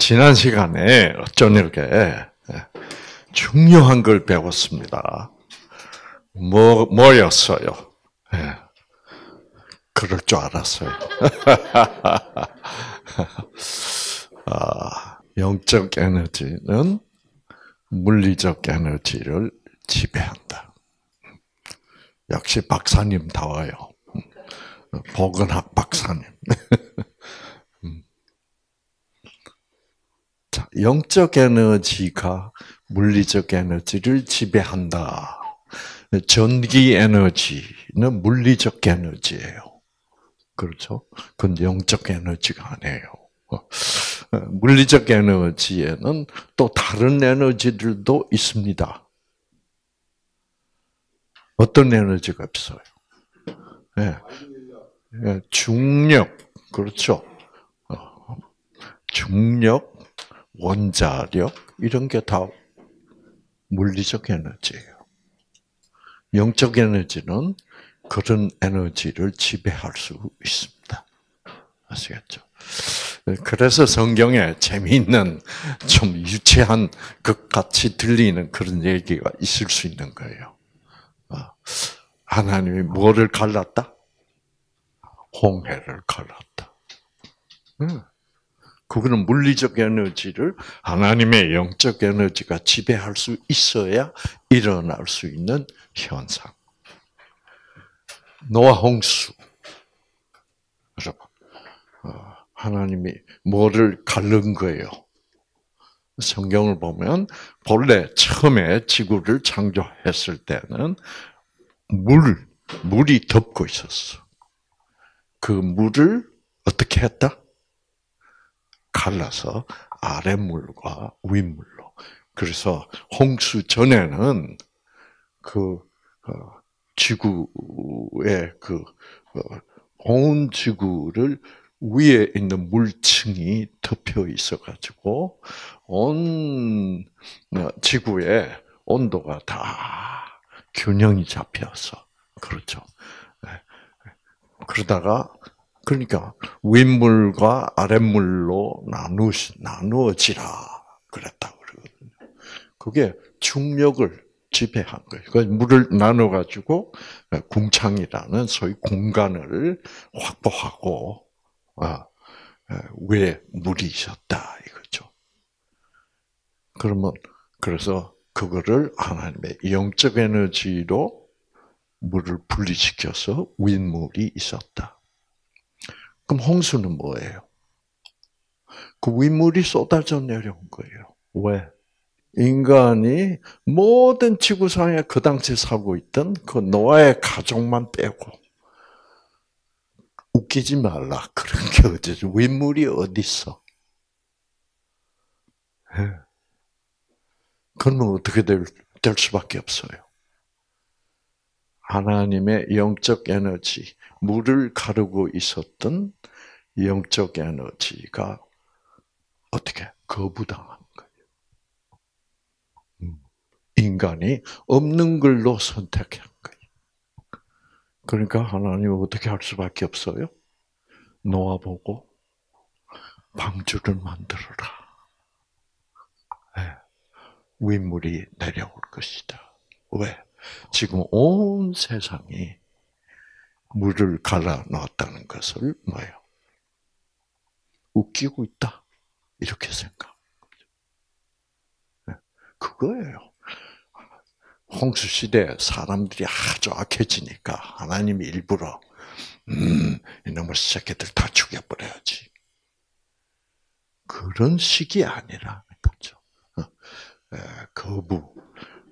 지난 시간에 저녁에 예, 중요한 걸 배웠습니다. 뭐, 뭐였어요? 예. 그럴 줄 알았어요. 아, 영적 에너지는 물리적 에너지를 지배한다. 역시 박사님 다워요. 보건학 박사님. 영적 에너지가 물리적 에너지를 지배한다. 전기 에너지는 물리적 에너지예요. 그렇죠? 그건 영적 에너지가 아니에요. 물리적 에너지에는 또 다른 에너지들도 있습니다. 어떤 에너지가 있어요? 네. 중력, 그렇죠. 어, 중력, 원자력, 이런 게 다 물리적 에너지예요. 영적 에너지는 그런 에너지를 지배할 수 있습니다. 아시겠죠? 그래서 성경에 재미있는, 좀 유치한 것 같이 들리는 그런 얘기가 있을 수 있는 거예요. 어, 하나님이 뭐를 갈랐다? 홍해를 갈랐다. 그거는 물리적 에너지를 하나님의 영적 에너지가 지배할 수 있어야 일어날 수 있는 현상. 노아 홍수. 여러분, 어, 하나님이 뭐를 갈른 거예요? 성경을 보면 본래 처음에 지구를 창조했을 때는 물, 물이 덮고 있었어. 그 물을 어떻게 했다? 갈라서 아랫물과 윗물로. 그래서 홍수 전에는 그 어, 지구의 그온 어, 지구를 위에 있는 물층이 덮여 있어 가지고 온 어, 지구의 온도가 다 균형이 잡혀서 그렇죠. 네. 그러다가 그러니까 윗물과 아랫물로 나누 나누어지라 그랬다 그러거든요. 그게 중력을 지배한 거예요. 그 물을 나눠 가지고 궁창이라는 소위 공간을 확보하고 아, 왜 물이 있었다 이거죠. 그러면 그래서 그거를 하나님의 영적 에너지로 물을 분리시켜서 윗물이 있었다. 그럼 홍수는 뭐예요? 그 윗물이 쏟아져 내려온 거예요. 왜? 인간이 모든 지구상에 그 당시 살고 있던 그 노아의 가족만 빼고 웃기지 말라. 그런 게 어디서 윗물이 어디 있어? 예. 그러면 어떻게 될, 될 수밖에 없어요. 하나님의 영적 에너지, 물을 가르고 있었던 영적 에너지가 어떻게 거부당한 거예요. 음. 인간이 없는 걸로 선택한 거예요. 그러니까 하나님은 어떻게 할 수밖에 없어요? 노아 보고 방주를 만들어라. 네. 윗물이 내려올 것이다. 왜? 지금 온 세상이 물을 갈아 넣었다는 것을 뭐예요? 웃기고 있다. 이렇게 생각. 네, 그거예요. 홍수 시대 사람들이 아주 악해지니까 하나님이 일부러 음, 이놈의 새끼들 다 죽여버려야지. 그런 식이 아니라 거죠. 어, 거부,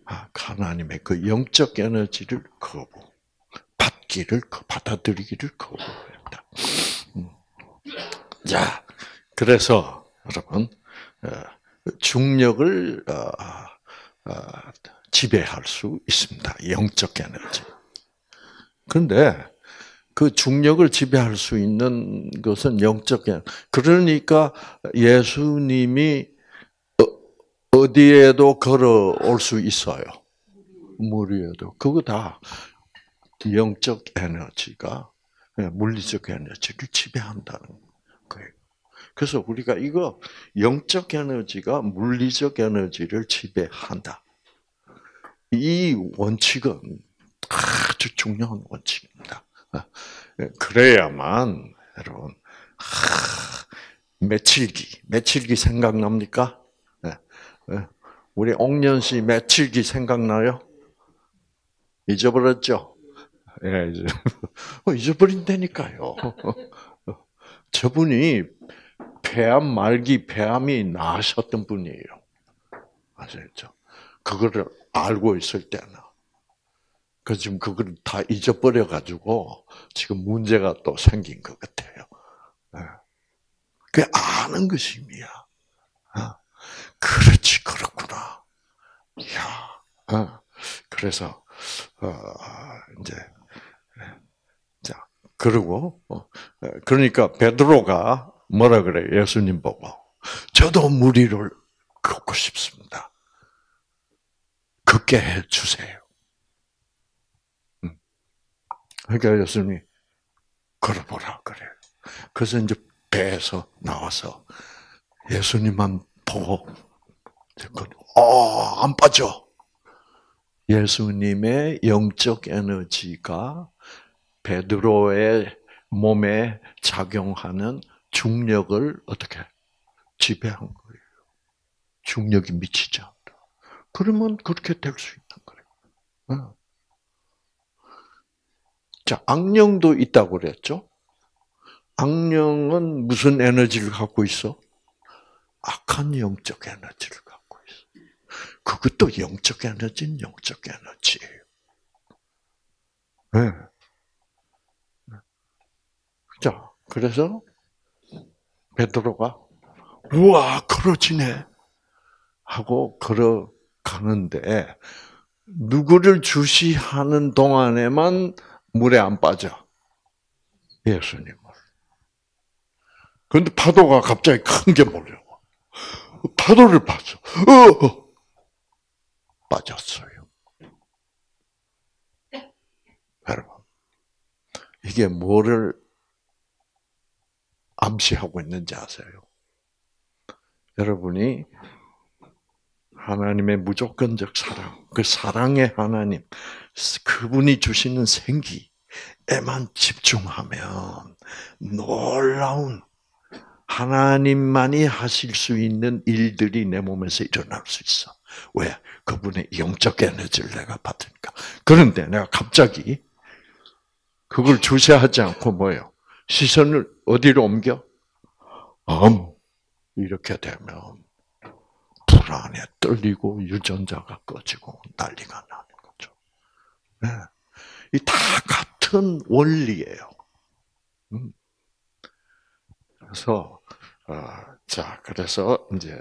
아, 하나님의 그 영적 에너지를 거부. 받기를 받아들이기를 거부했다. 음. 자, 그래서 여러분 어, 중력을 어, 어, 지배할 수 있습니다. 영적 에너지. 그런데 그 중력을 지배할 수 있는 것은 영적 에너지. 그러니까 예수님이 어디에도 걸어올 수 있어요. 물 위에도. 그거 다 영적 에너지가 예, 물리적 에너지를 지배한다는 거예요. 그래서 우리가 이거 영적 에너지가 물리적 에너지를 지배한다. 이 원칙은 아주 중요한 원칙입니다. 아, 그래야만 여러분 며칠기 며칠기 생각납니까? 네. 네. 우리 옥년 씨 며칠기 생각나요? 잊어버렸죠? 예, 이제 어, 잊어버린다니까요. 저분이 폐암 말기 폐암이 나셨던 분이에요. 아시죠? 그거를 알고 있을 때는. 그 지금 그걸 다 잊어버려 가지고 지금 문제가 또 생긴 것 같아요. 예. 그 아는 것이 의미야. 어? 그렇지 그렇구나. 야, 어. 그래서 어, 이제 자 그리고 그러니까 베드로가 뭐라 그래 예수님 보고 저도 무리를 걷고 싶습니다. 걷게 해 주세요. 음. 그러니까 예수님이 걸어보라 그래. 그래서 이제 배에서 나와서 예수님만 보고 어, 안 빠져. 예수님의 영적 에너지가 베드로의 몸에 작용하는 중력을 어떻게 지배한 거예요. 중력이 미치지 않다. 그러면 그렇게 될 수 있는 거예요. 자, 악령도 있다고 그랬죠? 악령은 무슨 에너지를 갖고 있어? 악한 영적 에너지를 갖고 있어. 그것도 영적 에너지는 영적 에너지예요. 네. 자, 그래서 베드로가 우와 그러지네 하고 걸어가는데 누구를 주시하는 동안에만 물에 안 빠져 예수님을. 그런데 파도가 갑자기 큰 게 몰려와. 파도를 봤어. 어! 빠졌어요. 여러분, 이게 뭐를 암시하고 있는지 아세요? 여러분이 하나님의 무조건적 사랑, 그 사랑의 하나님, 그분이 주시는 생기에만 집중하면 놀라운 하나님만이 하실 수 있는 일들이 내 몸에서 일어날 수 있어. 왜? 그분의 영적 에너지를 내가 받으니까. 그런데 내가 갑자기 그걸 주시하지 않고 뭐예요? 시선을 어디로 옮겨? 암. 이렇게 되면 불안에 떨리고 유전자가 꺼지고 난리가 나는 거죠. 네. 이다 같은 원리예요. 음. 그래서 어, 자 그래서 이제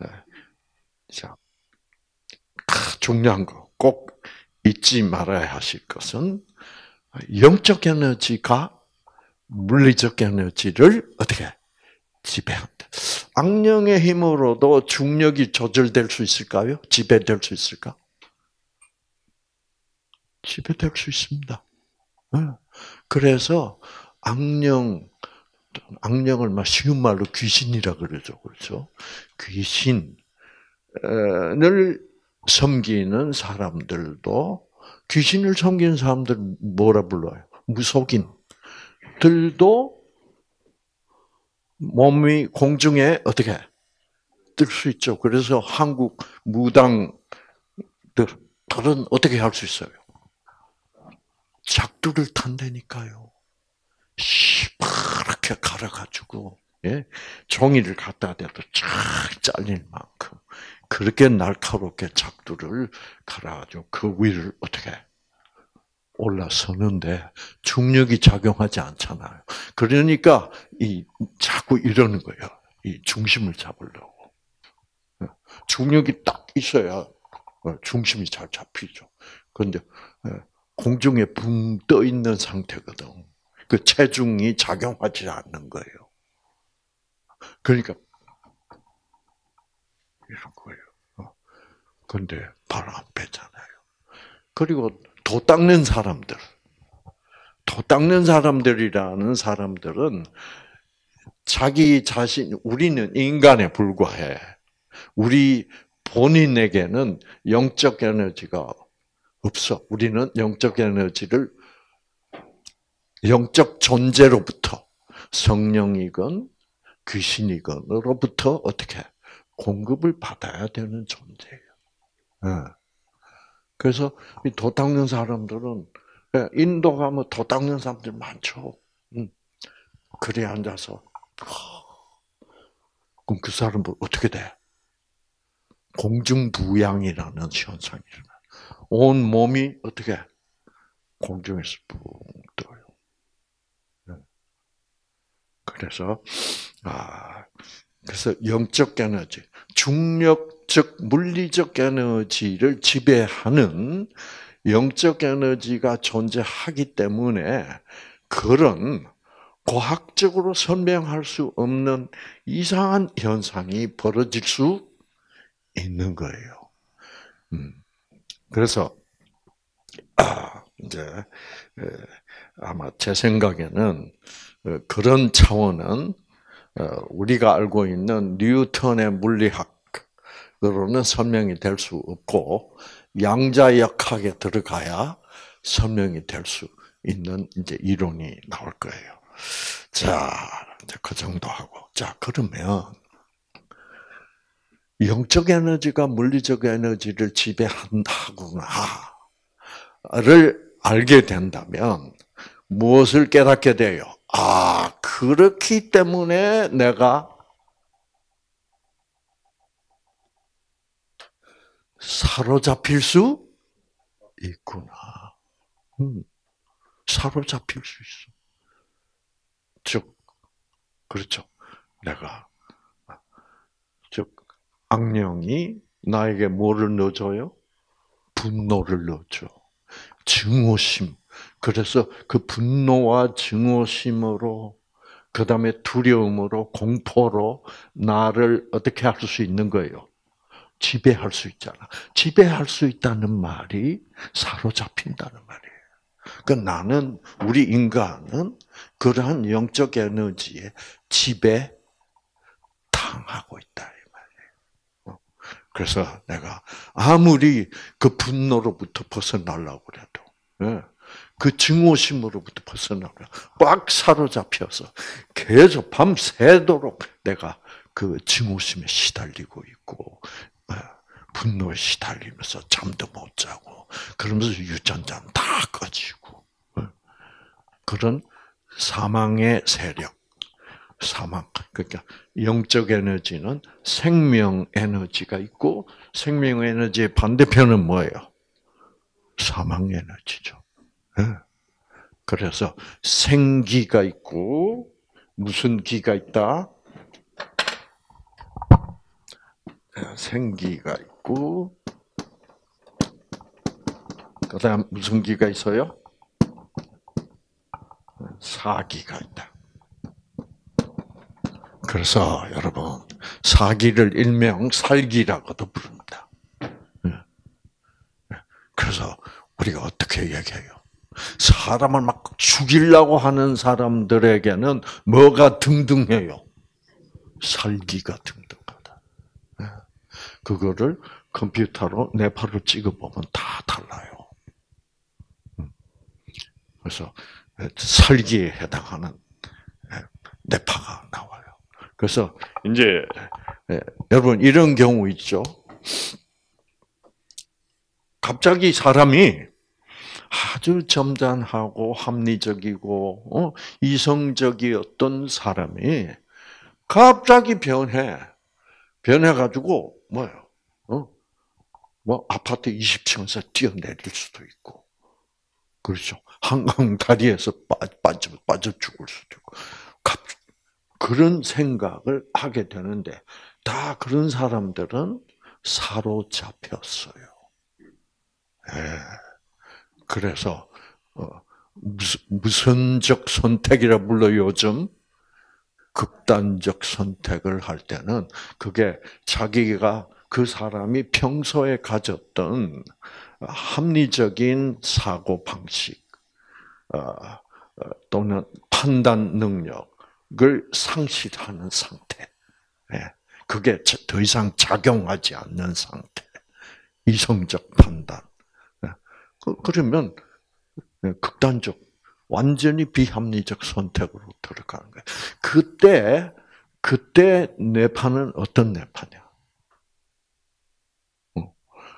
어, 자 중요한 거 꼭 잊지 말아야 하실 것은 영적 에너지가 물리적 에너지를 어떻게 지배한다. 악령의 힘으로도 중력이 조절될 수 있을까요? 지배될 수 있을까? 지배될 수 있습니다. 네. 그래서 악령 악령을 막 쉬운 말로 귀신이라 그러죠. 그렇죠? 귀신을 섬기는 사람들도 귀신을 섬기는 사람들 뭐라 불러요? 무속인 들도 몸이 공중에 어떻게 뜰 수 있죠. 그래서 한국 무당들은 어떻게 할 수 있어요? 작두를 탄다니까요. 시퍼렇게 갈아가지고 예? 종이를 갖다 대도 쫙 잘릴 만큼 그렇게 날카롭게 작두를 갈아가지고 그 위를 어떻게 올라서는데 중력이 작용하지 않잖아요. 그러니까 이 자꾸 이러는 거예요. 이 중심을 잡으려고. 중력이 딱 있어야 중심이 잘 잡히죠. 그런데 공중에 붕 떠 있는 상태거든. 그 체중이 작용하지 않는 거예요. 그러니까 이런 거예요. 그런데 바로 안 빼잖아요. 그리고 도 닦는 사람들, 도 닦는 사람들이라는 사람들은 자기 자신, 우리는 인간에 불과해. 우리 본인에게는 영적 에너지가 없어. 우리는 영적 에너지를 영적 존재로부터 성령이건 귀신이건으로부터 어떻게 공급을 받아야 되는 존재예요. 네. 그래서 도 닦는 사람들은 예, 인도 가면 도 닦는 사람들 많죠. 그래 앉아서 그럼 그 사람은 어떻게 돼? 공중부양이라는 현상이 일어나. 온 몸이 어떻게 공중에서 붕 떠요. 네. 그래서 아 그래서 영적 에너지, 중력 적 물리적 에너지를 지배하는 영적 에너지가 존재하기 때문에 그런 과학적으로 설명할 수 없는 이상한 현상이 벌어질 수 있는 거예요. 음. 그래서 아, 이제 아마 제 생각에는 어, 그런 차원은 어, 우리가 알고 있는 뉴턴의 물리학으 로는 설명이 될 수 없고 양자역학에 들어가야 설명이 될 수 있는 이제 이론이 나올 거예요. 자, 이제 그 정도 하고 자 그러면 영적 에너지가 물리적 에너지를 지배한다구나를 알게 된다면 무엇을 깨닫게 돼요? 아, 그렇기 때문에 내가 사로잡힐 수 있구나. 음, 사로잡힐 수 있어. 즉, 그렇죠. 내가, 즉, 악령이 나에게 뭐를 넣어줘요? 분노를 넣어줘. 증오심. 그래서 그 분노와 증오심으로, 그 다음에 두려움으로, 공포로 나를 어떻게 할 수 있는 거예요? 지배할 수 있잖아. 지배할 수 있다는 말이 사로잡힌다는 말이에요. 그 나는, 우리 인간은 그러한 영적 에너지에 지배 당하고 있다. 그래서 내가 아무리 그 분노로부터 벗어나려고 그래도, 예, 그 증오심으로부터 벗어나려 꽉 사로잡혀서 계속 밤새도록 내가 그 증오심에 시달리고 있고, 예, 분노에 시달리면서 잠도 못 자고, 그러면서 유전자는 다 꺼지고, 예, 그런 사망의 세력, 사망. 그러니까 영적 에너지는 생명 에너지가 있고 생명 에너지의 반대편은 뭐예요? 사망 에너지죠. 네. 그래서 생기가 있고 무슨 기가 있다? 네, 생기가 있고 그다음 무슨 기가 있어요? 사기가 있다. 그래서 여러분 사기를 일명 살기라고도 부릅니다. 예. 예. 그래서 우리가 어떻게 얘기해요? 사람을 막 죽이려고 하는 사람들에게는 뭐가 등등해요? 살기가. 예. 그거를 컴퓨터로 네파로 찍어보면 다 달라요. 음. 그래서 살기에 해당하는 네파가 나와요. 그래서 이제 여러분 이런 경우 있죠. 갑자기 사람이 아주 점잖하고 합리적이고 어? 이성적이었던 사람이 갑자기 변해 변해가지고 뭐요? 어? 뭐 아파트 20층에서 뛰어내릴 수도 있고 그렇죠. 한강 다리에서 빠져 빠져 죽을 수도 있고 그런 생각을 하게 되는데 다 그런 사람들은 사로잡혔어요. 예. 그래서 어, 무슨 적 선택이라 불러 요즘 극단적 선택을 할 때는 그게 자기가 그 사람이 평소에 가졌던 합리적인 사고 방식 어, 어, 또는 판단 능력 상실하는 상태. 예. 그게 더 이상 작용하지 않는 상태. 이성적 판단. 예. 그, 그러면 예, 극단적, 완전히 비합리적 선택으로 들어가는 거예요. 그때, 그때 뇌파는 어떤 뇌파냐? 어.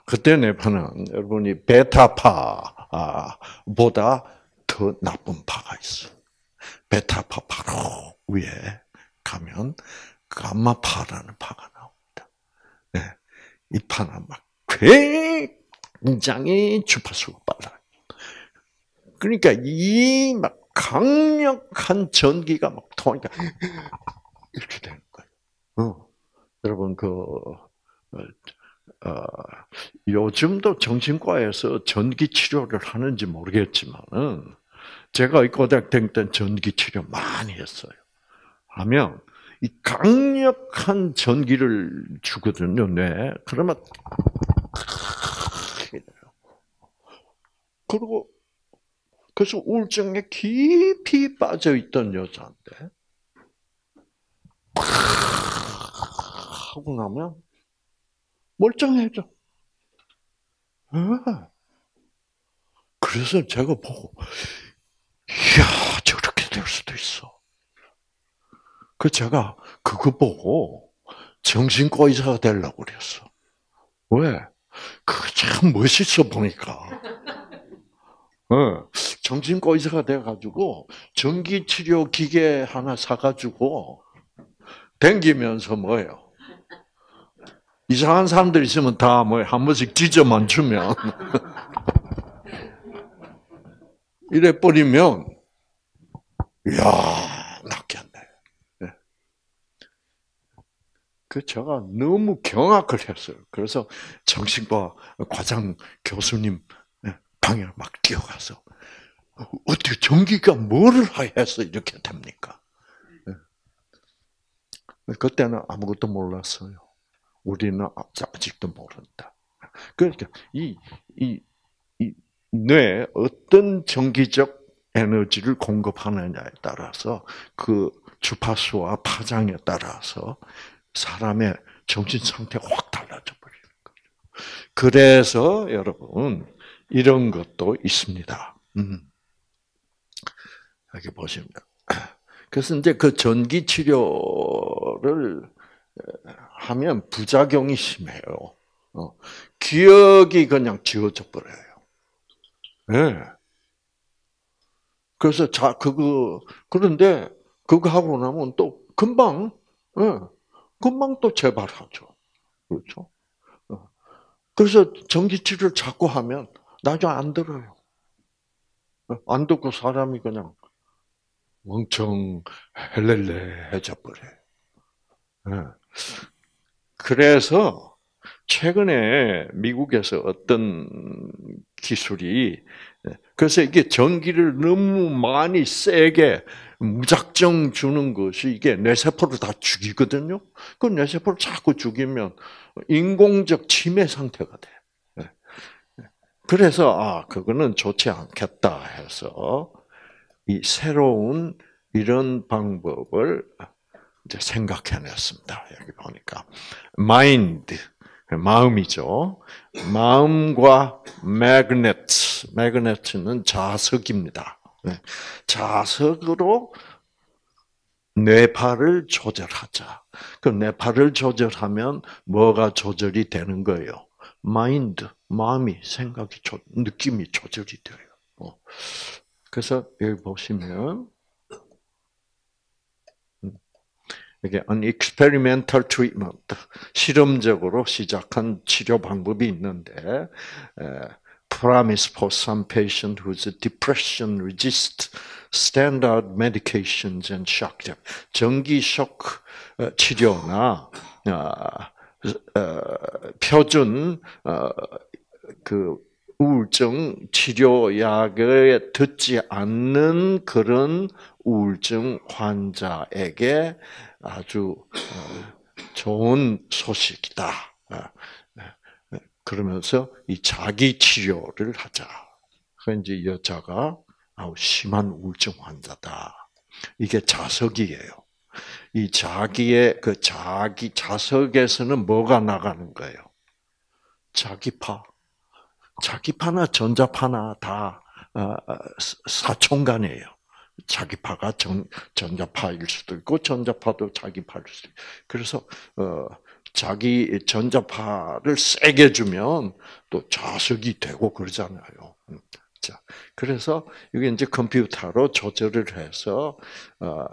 그때 뇌파는 여러분이 베타파보다 더 나쁜 파가 있어. 베타파 바로 위에 가면 감마파라는 파가 나옵니다. 네. 이 파는 막 굉장히 주파수가 빨라요. 그러니까 이 막 강력한 전기가 막 통하니까 이렇게 되는 거예요. 어. 여러분 그 요즘도 정신과에서 전기 치료를 하는지 모르겠지만은 제가 고등학생 때 전기 치료 많이 했어요. 하면 이 강력한 전기를 주거든요. 네. 그러면 그리고 그래서 우울증에 깊이 빠져 있던 여자인데 하고 나면 멀쩡해져. 그래서 제가 보고 이야 저렇게 될 수도 있어. 그 제가 그거 보고 정신과 의사가 되려고 그랬어. 왜? 그참 멋있어 보니까. 어, 정신과 의사가 돼가지고 전기치료 기계 하나 사가지고 댕기면서 뭐예요? 이상한 사람들 있으면 다 뭐 한 번씩 찢어만 주면 이래 버리면 이야 낫겠네. 네. 그 제가 너무 경악을 했어요. 그래서 정신과 과장 교수님 방에 막 뛰어가서 어떻게 전기가 뭐를 해서 이렇게 됩니까? 네. 그때는 아무것도 몰랐어요. 우리는 아직도 모른다. 그러니까 이, 이, 이 뇌에 어떤 전기적 에너지를 공급하느냐에 따라서 그 주파수와 파장에 따라서 사람의 정신 상태가 확 달라져 버리는 거죠. 그래서 여러분 이런 것도 있습니다. 음. 여기 보시면 그래서 이제 그 전기 치료를 하면 부작용이 심해요. 어, 기억이 그냥 지워져 버려요. 예. 네. 그래서 자 그거 그런데 그거 하고 나면 또 금방 예, 금방 또 재발하죠. 그렇죠? 어. 그래서 전기치료를 자꾸 하면 나중에 안 들어요. 어, 안 듣고 사람이 그냥 멍청 헬렐레 해져 버려요. 예. 그래서 최근에 미국에서 어떤 기술이 그래서 이게 전기를 너무 많이 세게 무작정 주는 것이 이게 뇌세포를 다 죽이거든요. 그 뇌세포를 자꾸 죽이면 인공적 치매 상태가 돼. 그래서 아 그거는 좋지 않겠다 해서 이 새로운 이런 방법을 이제 생각해냈습니다. 여기 보니까 마인드 마음이죠. 마음과 매그네트, 매그네트는 자석입니다. 네. 자석으로 뇌파를 조절하자. 그 뇌파를 조절하면 뭐가 조절이 되는 거예요? 마인드, 마음이, 생각이, 느낌이 조절이 돼요. 어. 그래서 여기 보시면 이게 an experimental treatment, 실험적으로 시작한 치료 방법이 있는데, promise for some patient whose depression resist standard medications and shock. 전기 쇼크 치료나 표준 그 우울증 치료약에 듣지 않는 그런 우울증 환자에게 아주 어, 좋은 소식이다. 어, 어, 그러면서 이 자기 치료를 하자. 그 이제 여자가 아우 심한 우울증 환자다. 이게 자석이에요. 이 자기의 그 자기 자석에서는 뭐가 나가는 거예요? 자기파. 자기파나 전자파나 다 어, 사총간이에요. 자기파가 전, 전자파일 수도 있고 전자파도 자기파일 수도 있고. 그래서 어, 자기 전자파를 세게 주면 또 자석이 되고 그러잖아요. 음, 자, 그래서 이게 이제 컴퓨터로 조절을 해서 어,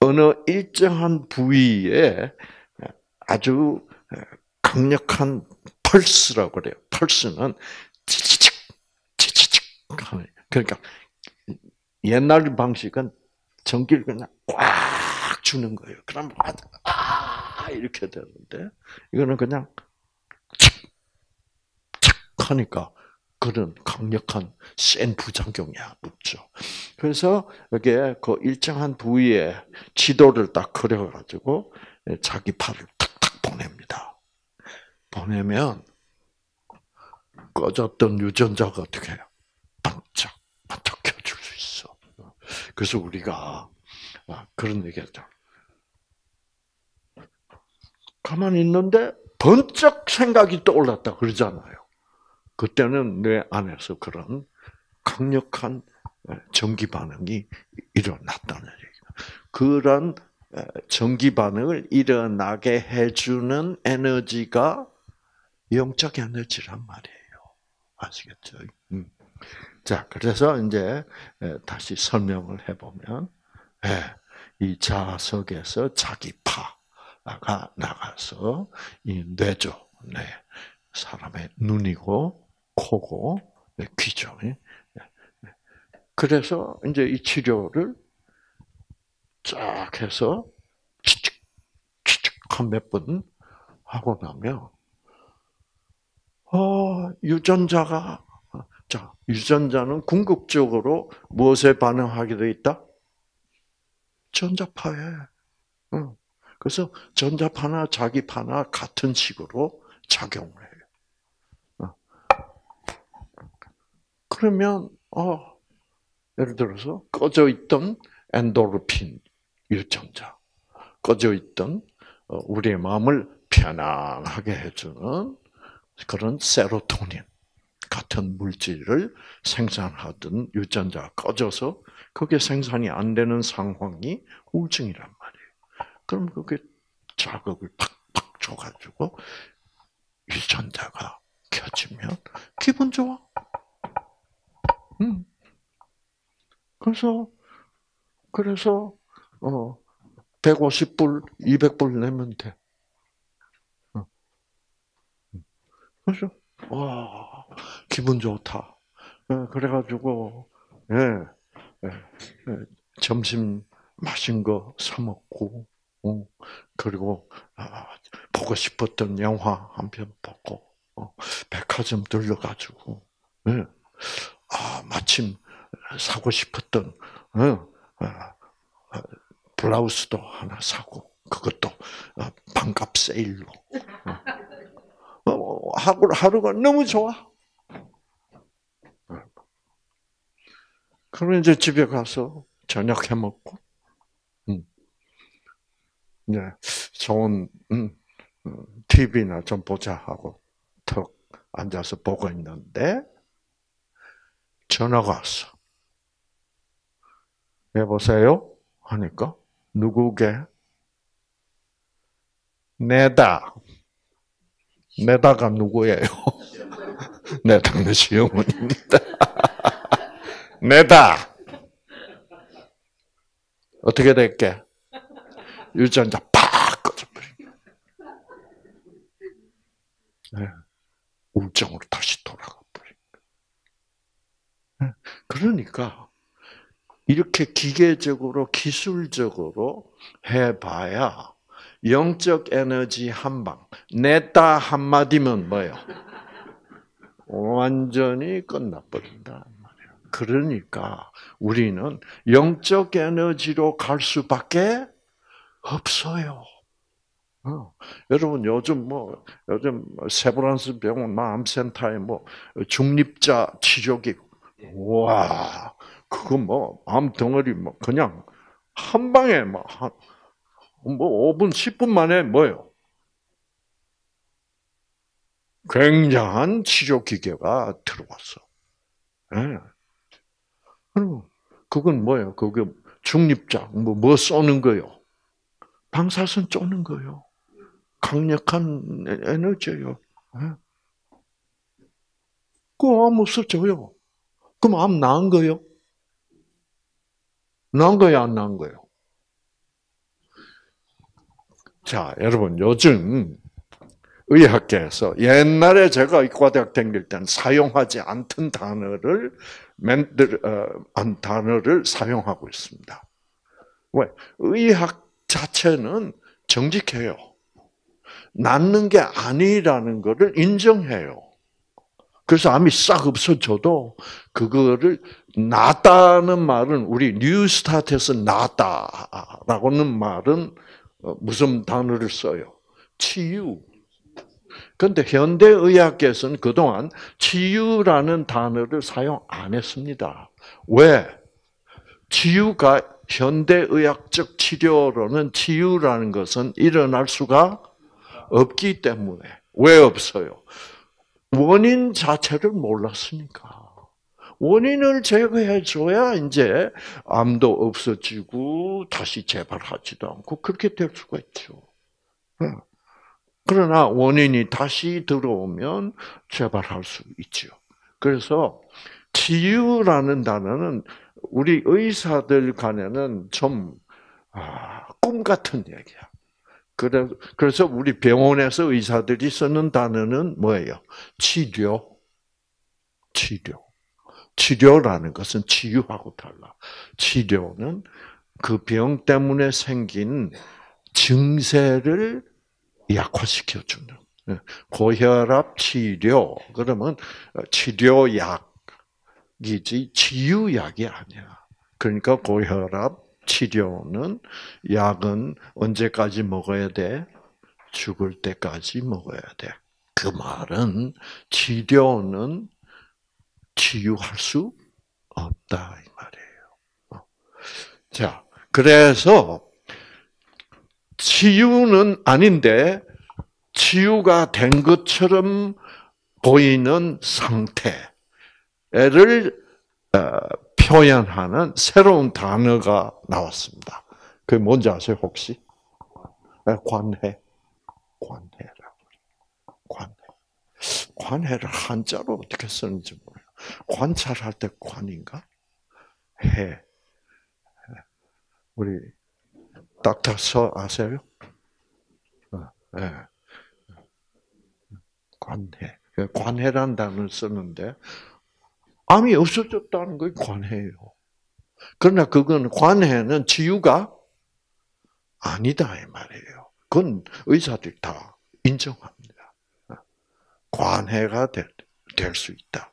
어느 일정한 부위에 아주 강력한 펄스라고 그래요. 펄스는 치치칙 치치칙 그러니까 옛날 방식은 전기를 그냥 꽉 주는 거예요. 그럼 아 이렇게 되는데 이거는 그냥 착착 하니까 그런 강력한 센 부작용이 없죠. 그래서 여기에 그 일정한 부위에 지도를 딱 그려가지고 자기 팔을 탁탁 보냅니다. 보내면 꺼졌던 유전자가 어떻게 해요? 반짝 반짝 켜줄 수 있어. 그래서 우리가 아, 그런 얘기하죠. 가만히 있는데 번쩍 생각이 떠올랐다 그러잖아요. 그때는 뇌 안에서 그런 강력한 전기 반응이 일어났다는 얘기예요. 그런 전기 반응을 일어나게 해주는 에너지가 영적 에너지란 말이에요. 아시겠죠? 음. 자, 그래서 이제 다시 설명을 해보면, 이 자석에서 자기 파가 나가서 이 뇌죠. 네. 사람의 눈이고, 코고, 귀죠. 그래서 이제 이 치료를 쫙 해서 치칙, 치칙 한몇 번 하고 나면, 어, 유전자가 자, 유전자는 궁극적으로 무엇에 반응하게 돼 있다? 전자파에. 응. 그래서 전자파나 자기파나 같은 식으로 작용을 해요. 어. 그러면 어, 예를 들어서 꺼져 있던 엔도르핀 유전자, 꺼져 있던 어, 우리의 마음을 편안하게 해주는 그런 세로토닌 같은 물질을 생산하던 유전자가 꺼져서 그게 생산이 안 되는 상황이 우울증이란 말이에요. 그럼 그게 자극을 팍팍 줘가지고 유전자가 켜지면 기분 좋아. 음. 그래서 그래서 어 150불, 200불 내면 돼. 그래서 와 기분 좋다. 예, 그래가지고 예, 예, 예, 점심 맛있는 거 사 먹고 어, 그리고 아, 보고 싶었던 영화 한 편 보고 어, 백화점 들러가지고 예, 아 마침 사고 싶었던 어, 아, 아, 블라우스도 하나 사고 그것도 반값 세일로 하루, 하루가 너무 좋아. 그러면 이제 집에 가서 저녁 해 먹고, 음. 네, 좋은, 음, TV나 음, 좀 보자 하고 턱 앉아서 보고 있는데, 전화가 왔어. 여보세요? 하니까, 누구게? 내다. 내다가 누구예요? 네, 당연 시어머니입니다. 내다. 어떻게 될게? 유전자 팍 꺼져버린 네. 우울증으로 다시 돌아가 버린 네. 그러니까 이렇게 기계적으로 기술적으로 해봐야 영적 에너지 한 방, 냈다 한마디면 뭐예요? 완전히 끝나버린다. 그러니까 우리는 영적 에너지로 갈 수밖에 없어요. 어. 여러분 요즘 뭐 요즘 세브란스 병원 마음센터에 뭐 중립자 치료기 와 그거 뭐 암 덩어리 뭐 그냥 한 방에 막, 한, 뭐 5분, 10분 만에 뭐요? 굉장한 치료 기계가 들어왔어. 네. 그건 뭐예요? 그게 중립자, 뭐, 뭐 쏘는 거요? 방사선 쏘는 거요. 강력한 에너지예요. 네. 그암 없어져요. 그럼 암 나은 거요? 나은 거야, 안 나은 거요? 자, 여러분, 요즘 의학계에서 옛날에 제가 의과대학 다닐 때는 사용하지 않던 단어를 만들, 어, 한 단어를 사용하고 있습니다. 왜? 의학 자체는 정직해요. 낫는 게 아니라는 것을 인정해요. 그래서 암이 싹 없어져도 그거를 낫다는 말은 우리 뉴스타트에서 낫다라고는 말은 어, 무슨 단어를 써요? 치유. 그런데 현대의학계에서는 그동안 치유라는 단어를 사용 안 했습니다. 왜? 치유가 현대의학적 치료로는 치유라는 것은 일어날 수가 없기 때문에. 왜 없어요? 원인 자체를 몰랐으니까. 원인을 제거해 줘야 이제 암도 없어지고 다시 재발하지도 않고 그렇게 될 수가 있죠. 그러나 원인이 다시 들어오면 재발할 수 있죠. 그래서 치유라는 단어는 우리 의사들 간에는 좀, 아, 꿈 같은 얘기야. 그래서 우리 병원에서 의사들이 쓰는 단어는 뭐예요? 치료. 치료. 치료라는 것은 치유하고 달라. 치료는 그 병 때문에 생긴 증세를 약화시켜 주는 예. 고혈압 치료 그러면 치료약이지 치유약이 아니야. 그러니까 고혈압 치료는 약은 언제까지 먹어야 돼? 죽을 때까지 먹어야 돼. 그 말은 치료는 치유할 수 없다 이 말이에요. 어. 자, 그래서 치유는 아닌데 치유가 된 것처럼 보이는 상태를 어, 표현하는 새로운 단어가 나왔습니다. 그게 뭔지 아세요, 혹시? 네, 관해. 관해라고. 관해. 관해를 한자로 어떻게 쓰는지 몰라요. 관찰할 때 관인가? 해. 우리 닥터서 아세요? 네. 관해. 관해란 단어를 쓰는데 암이 없어졌다는 게 관해예요. 그러나 그건 관해는 치유가 아니다 이 말이에요. 그건 의사들이 다 인정합니다. 관해가 될 수 있다.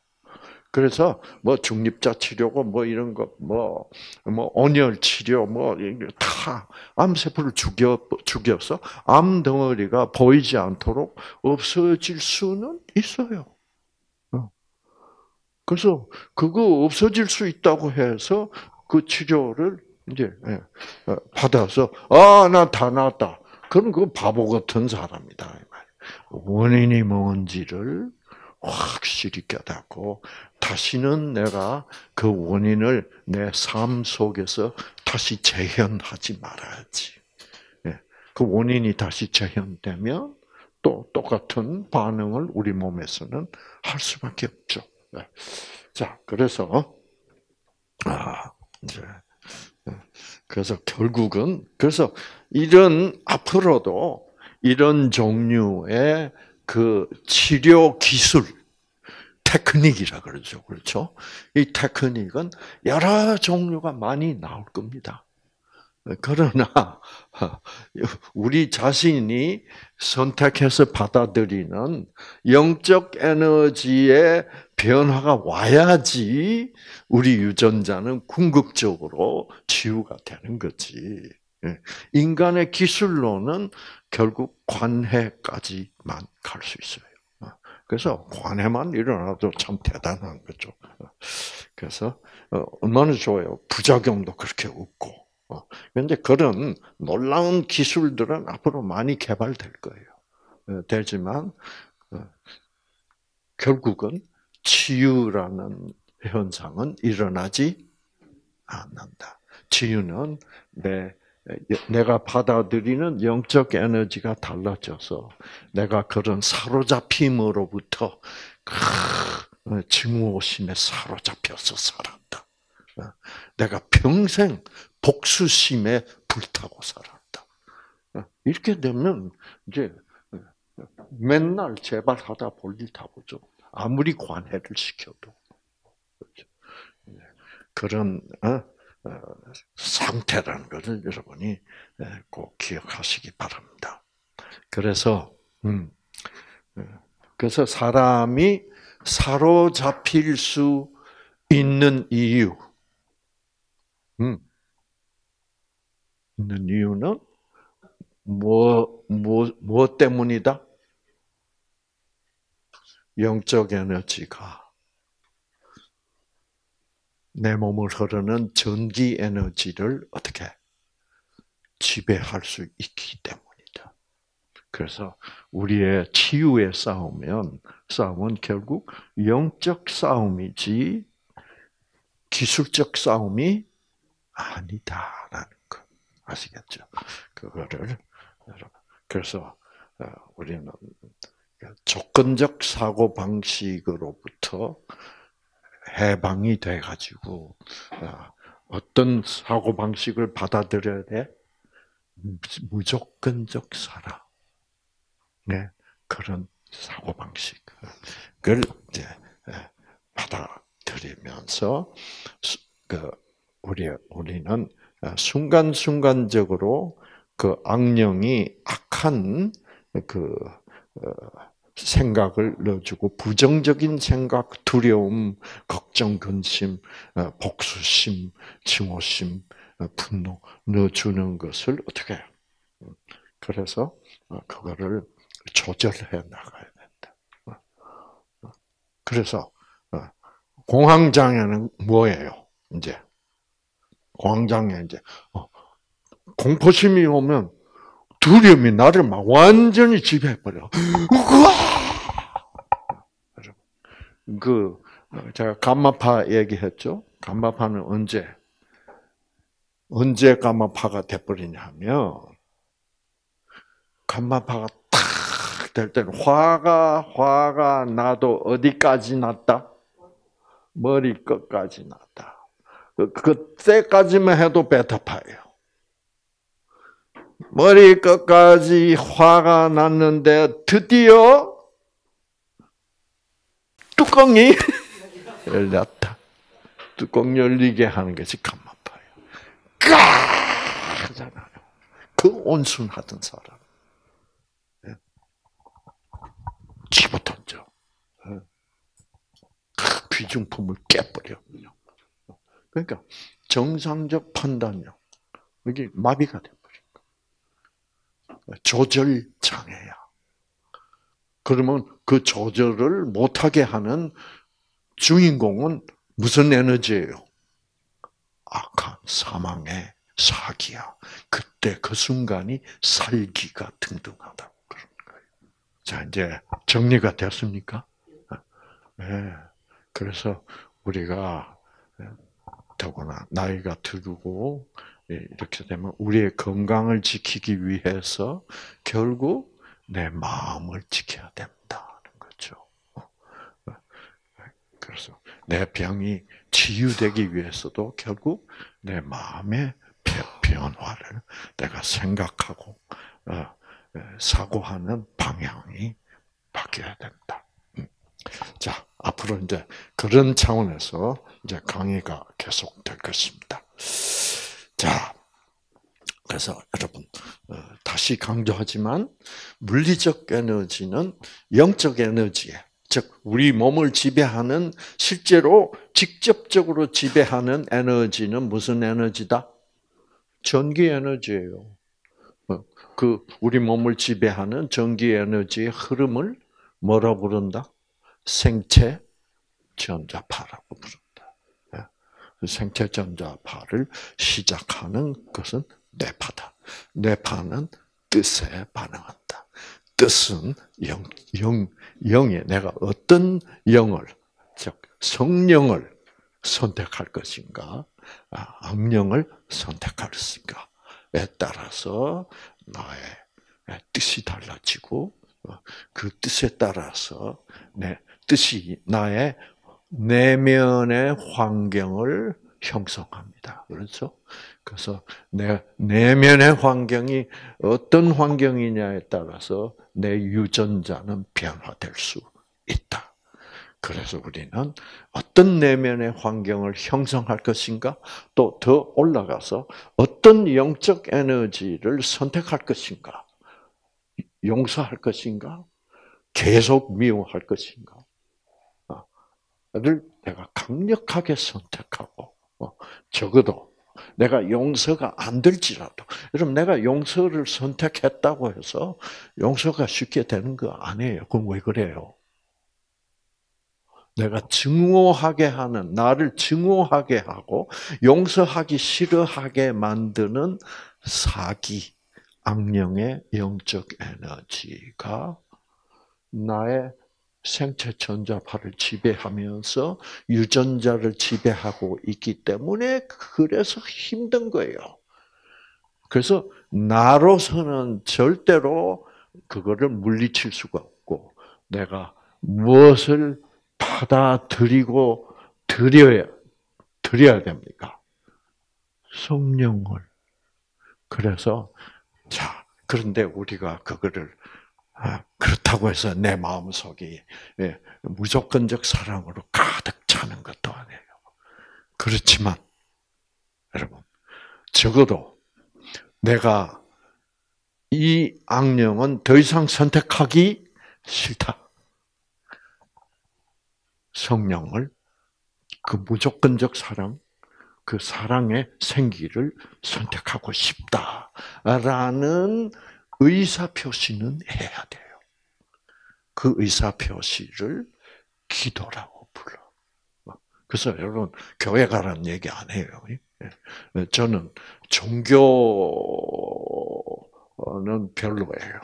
그래서 뭐 중립자 치료고 뭐 이런 거뭐뭐 온열 치료 뭐 다 암세포를 죽여 죽여서 암 덩어리가 보이지 않도록 없어질 수는 있어요. 어. 그래서 그거 없어질 수 있다고 해서 그 치료를 이제 예, 어, 받아서 아나다 나았다. 그럼 그 바보 같은 사람이다. 원인이 뭔지를 확실히 깨닫고 다시는 내가 그 원인을 내 삶 속에서 다시 재현하지 말아야지. 예. 그 원인이 다시 재현되면 또 똑같은 반응을 우리 몸에서는 할 수밖에 없죠. 예. 자, 그래서 아 이제 예. 그래서 결국은 그래서 이런 앞으로도 이런 종류의 그 치료 기술, 테크닉이라 그러죠. 그렇죠? 이 테크닉은 여러 종류가 많이 나올 겁니다. 그러나 우리 자신이 선택해서 받아들이는 영적 에너지의 변화가 와야지 우리 유전자는 궁극적으로 치유가 되는 거지. 예. 인간의 기술로는 결국 관해까지만 갈 수 있어요. 어. 그래서 관해만 일어나도 참 대단한 거죠. 어. 그래서 어, 얼마나 좋아요. 부작용도 그렇게 없고 그런데 그런 놀라운 기술들은 앞으로 많이 개발될 거예요. 되지만 결국은 치유라는 현상은 일어나지 않는다. 치유는 내 내가 받아들이는 영적 에너지가 달라져서 내가 그런 사로잡힘으로부터 증오심에 사로잡혀서 살았다. 내가 평생 복수심에 불타고 살았다. 이렇게 되면 이제 맨날 재발하다 볼일 다 보죠. 아무리 관해를 시켜도. 그렇죠. 그런 어? 어, 상태라는 것을 여러분이 꼭 기억하시기 바랍니다. 그래서 음, 그래서 사람이 사로잡힐 수 있는 이유, 음, 있는 이유는 뭐, 뭐, 뭐 때문이다? 영적 에너지가 내 몸을 흐르는 전기 에너지를 어떻게 지배할 수 있기 때문이다. 그래서 우리의 치유의 싸움은 싸움은 결국 영적 싸움이지 기술적 싸움이 아니다라는 거 아시겠죠? 그거를 그래서 어, 우리는 조건적 사고 방식으로부터 해방이 돼 가지고 어, 어떤 사고 방식을 받아들여야 돼? 무조건적 사랑. 네, 그런 사고 방식을 이제 받아들이면서 그 우리 우리는 어, 순간 순간적으로 그 악령이 악한 그 어, 생각을 넣어주고 부정적인 생각, 두려움, 걱정, 근심, 어, 복수심, 증오심, 어, 분노 넣어주는 것을 어떻게 해요? 음, 그래서 어, 그거를 조절해 나가야 된다. 그래서 공황장애는 뭐예요? 이제 공황장애 이제 공포심이 오면 두려움이 나를 막 완전히 지배해버려. 그, 제가 감마파 얘기했죠? 감마파는 언제? 언제 감마파가 돼버리냐 하면, 감마파가 탁 될 때는 화가, 화가 나도 어디까지 났다? 머리 끝까지 났다. 그, 그때까지만 해도 베타파예요. 머리 끝까지 화가 났는데 드디어 뚜껑이 열렸다. 뚜껑 열리게 하는 것이 감마파예요. 까! 하잖아요. 그 온순하던 사람. 예. 집어 던져. 예. 그 귀중품을 깨버려. 그러니까 정상적 판단력. 이게 마비가 돼. 조절 장애야. 그러면 그 조절을 못하게 하는 주인공은 무슨 에너지예요? 악한 사망의 사기야. 그때 그 순간이 살기가 등등하다고 그러는 거예요. 자, 이제 정리가 됐습니까? 네. 그래서 우리가 더구나 나이가 들고 예, 이렇게 되면 우리의 건강을 지키기 위해서 결국 내 마음을 지켜야 된다는 거죠. 그래서 내 병이 치유되기 위해서도 결국 내 마음의 변화를 내가 생각하고 어, 사고하는 방향이 바뀌어야 된다. 음. 자, 앞으로 이제 그런 차원에서 이제 강의가 계속 될 것입니다. 자, 그래서 여러분 어, 다시 강조하지만 물리적 에너지는 영적 에너지에 즉 우리 몸을 지배하는 실제로 직접적으로 지배하는 에너지는 무슨 에너지다? 전기 에너지예요. 어, 그 우리 몸을 지배하는 전기 에너지의 흐름을 뭐라 부른다? 생체 전자파라고 부른다. 예. 생체 전자파를 시작하는 것은 뇌파다. 뇌파는 뜻에 반응한다. 뜻은 영, 영, 영에 내가 어떤 영을, 즉, 성령을 선택할 것인가, 아, 악령을 선택할 것인가에 따라서 나의 뜻이 달라지고, 어, 그 뜻에 따라서 내 뜻이 나의 내면의 환경을 형성합니다. 그렇죠? 그래서 내 내면의 환경이 어떤 환경이냐에 따라서 내 유전자는 변화될 수 있다. 그래서 우리는 어떤 내면의 환경을 형성할 것인가, 또 더 올라가서 어떤 영적 에너지를 선택할 것인가, 용서할 것인가, 계속 미워할 것인가, 를 내가 강력하게 선택하고 어, 적어도 내가 용서가 안 될지라도 여러분 내가 용서를 선택했다고 해서 용서가 쉽게 되는 거 아니에요. 그럼 왜 그래요? 내가 증오하게 하는 나를 증오하게 하고 용서하기 싫어하게 만드는 사기 악령의 영적 에너지가 나의 생체 전자파를 지배하면서 유전자를 지배하고 있기 때문에 그래서 힘든 거예요. 그래서 나로서는 절대로 그거를 물리칠 수가 없고 내가 무엇을 받아들이고 드려야 드려야 됩니까? 성령을. 그래서 자 그런데 우리가 그거를 아, 그렇다고 해서 내 마음속이 예, 무조건적 사랑으로 가득 차는 것도 아니에요. 그렇지만 여러분 적어도 내가 이 악령은 더 이상 선택하기 싫다. 성령을 그 무조건적 사랑, 그 사랑의 생기를 선택하고 싶다라는 의사 표시는 해야 돼요. 그 의사 표시를 기도라고 불러. 그래서 여러분 교회 가라는 얘기 안 해요. 예. 저는 종교는 별로예요.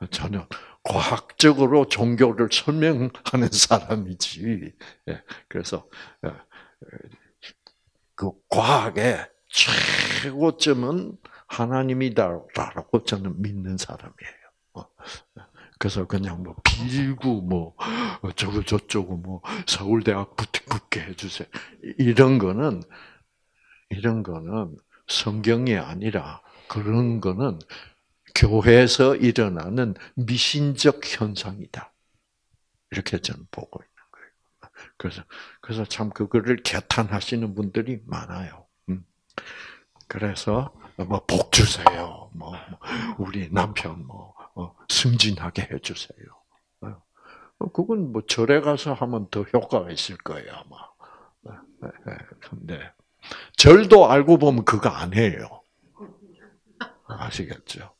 저는 과학적으로 종교를 설명하는 사람이지. 예. 그래서 예. 그 과학의 최고점은 하나님이다라고 저는 믿는 사람이에요. 어. 그래서 그냥 뭐 빌고 뭐 저거 저쩌고 뭐 서울대학 붙게 해주세요. 이런 거는 이런 거는 성경이 아니라 그런 거는 교회에서 일어나는 미신적 현상이다. 이렇게 저는 보고 있는 거예요. 그래서 그래서 참 그거를 개탄하시는 분들이 많아요. 음. 그래서 뭐 복 주세요. 뭐, 뭐 우리 남편 뭐 어, 승진하게 해주세요. 어, 어, 그건 뭐 절에 가서 하면 더 효과가 있을 거예요 아마. 근데 절도 알고 보면 그거 아니에요. 아시겠죠?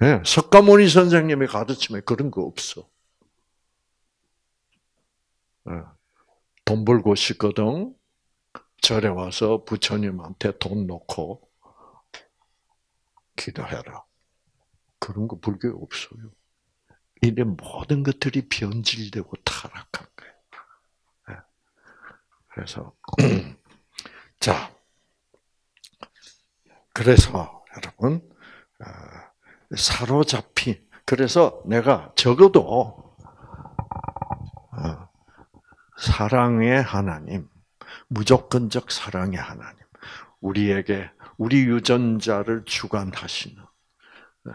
네, 석가모니 선생님이 가르치면 그런 거 없어. 돈 벌고 싶거든. 절에 와서 부처님한테 돈 놓고 기도해라. 그런 거 불교에 없어요. 이래 모든 것들이 변질되고 타락한 거예요. 네. 그래서 자, 그래서 여러분 어, 사로잡힌 그래서 내가 적어도 어, 사랑의 하나님, 무조건적 사랑의 하나님, 우리에게 우리 유전자를 주관하시는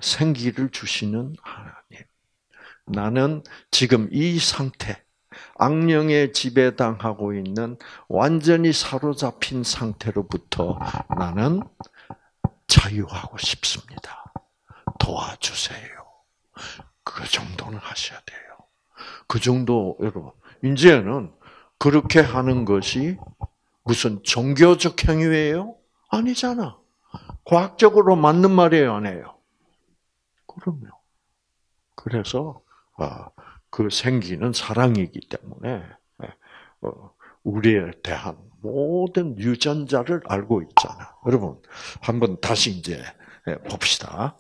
생기를 주시는 하나님. 나는 지금 이 상태, 악령에 지배당하고 있는 완전히 사로잡힌 상태로부터 나는 자유하고 싶습니다. 도와주세요. 그 정도는 하셔야 돼요. 그 정도, 여러분. 이제는 그렇게 하는 것이 무슨 종교적 행위예요? 아니잖아. 과학적으로 맞는 말이에요, 아니에요? 그럼요. 그래서 아, 그 생기는 사랑이기 때문에 예, 어, 우리에 대한 모든 유전자를 알고 있잖아. 여러분, 한번 다시 이제 봅시다.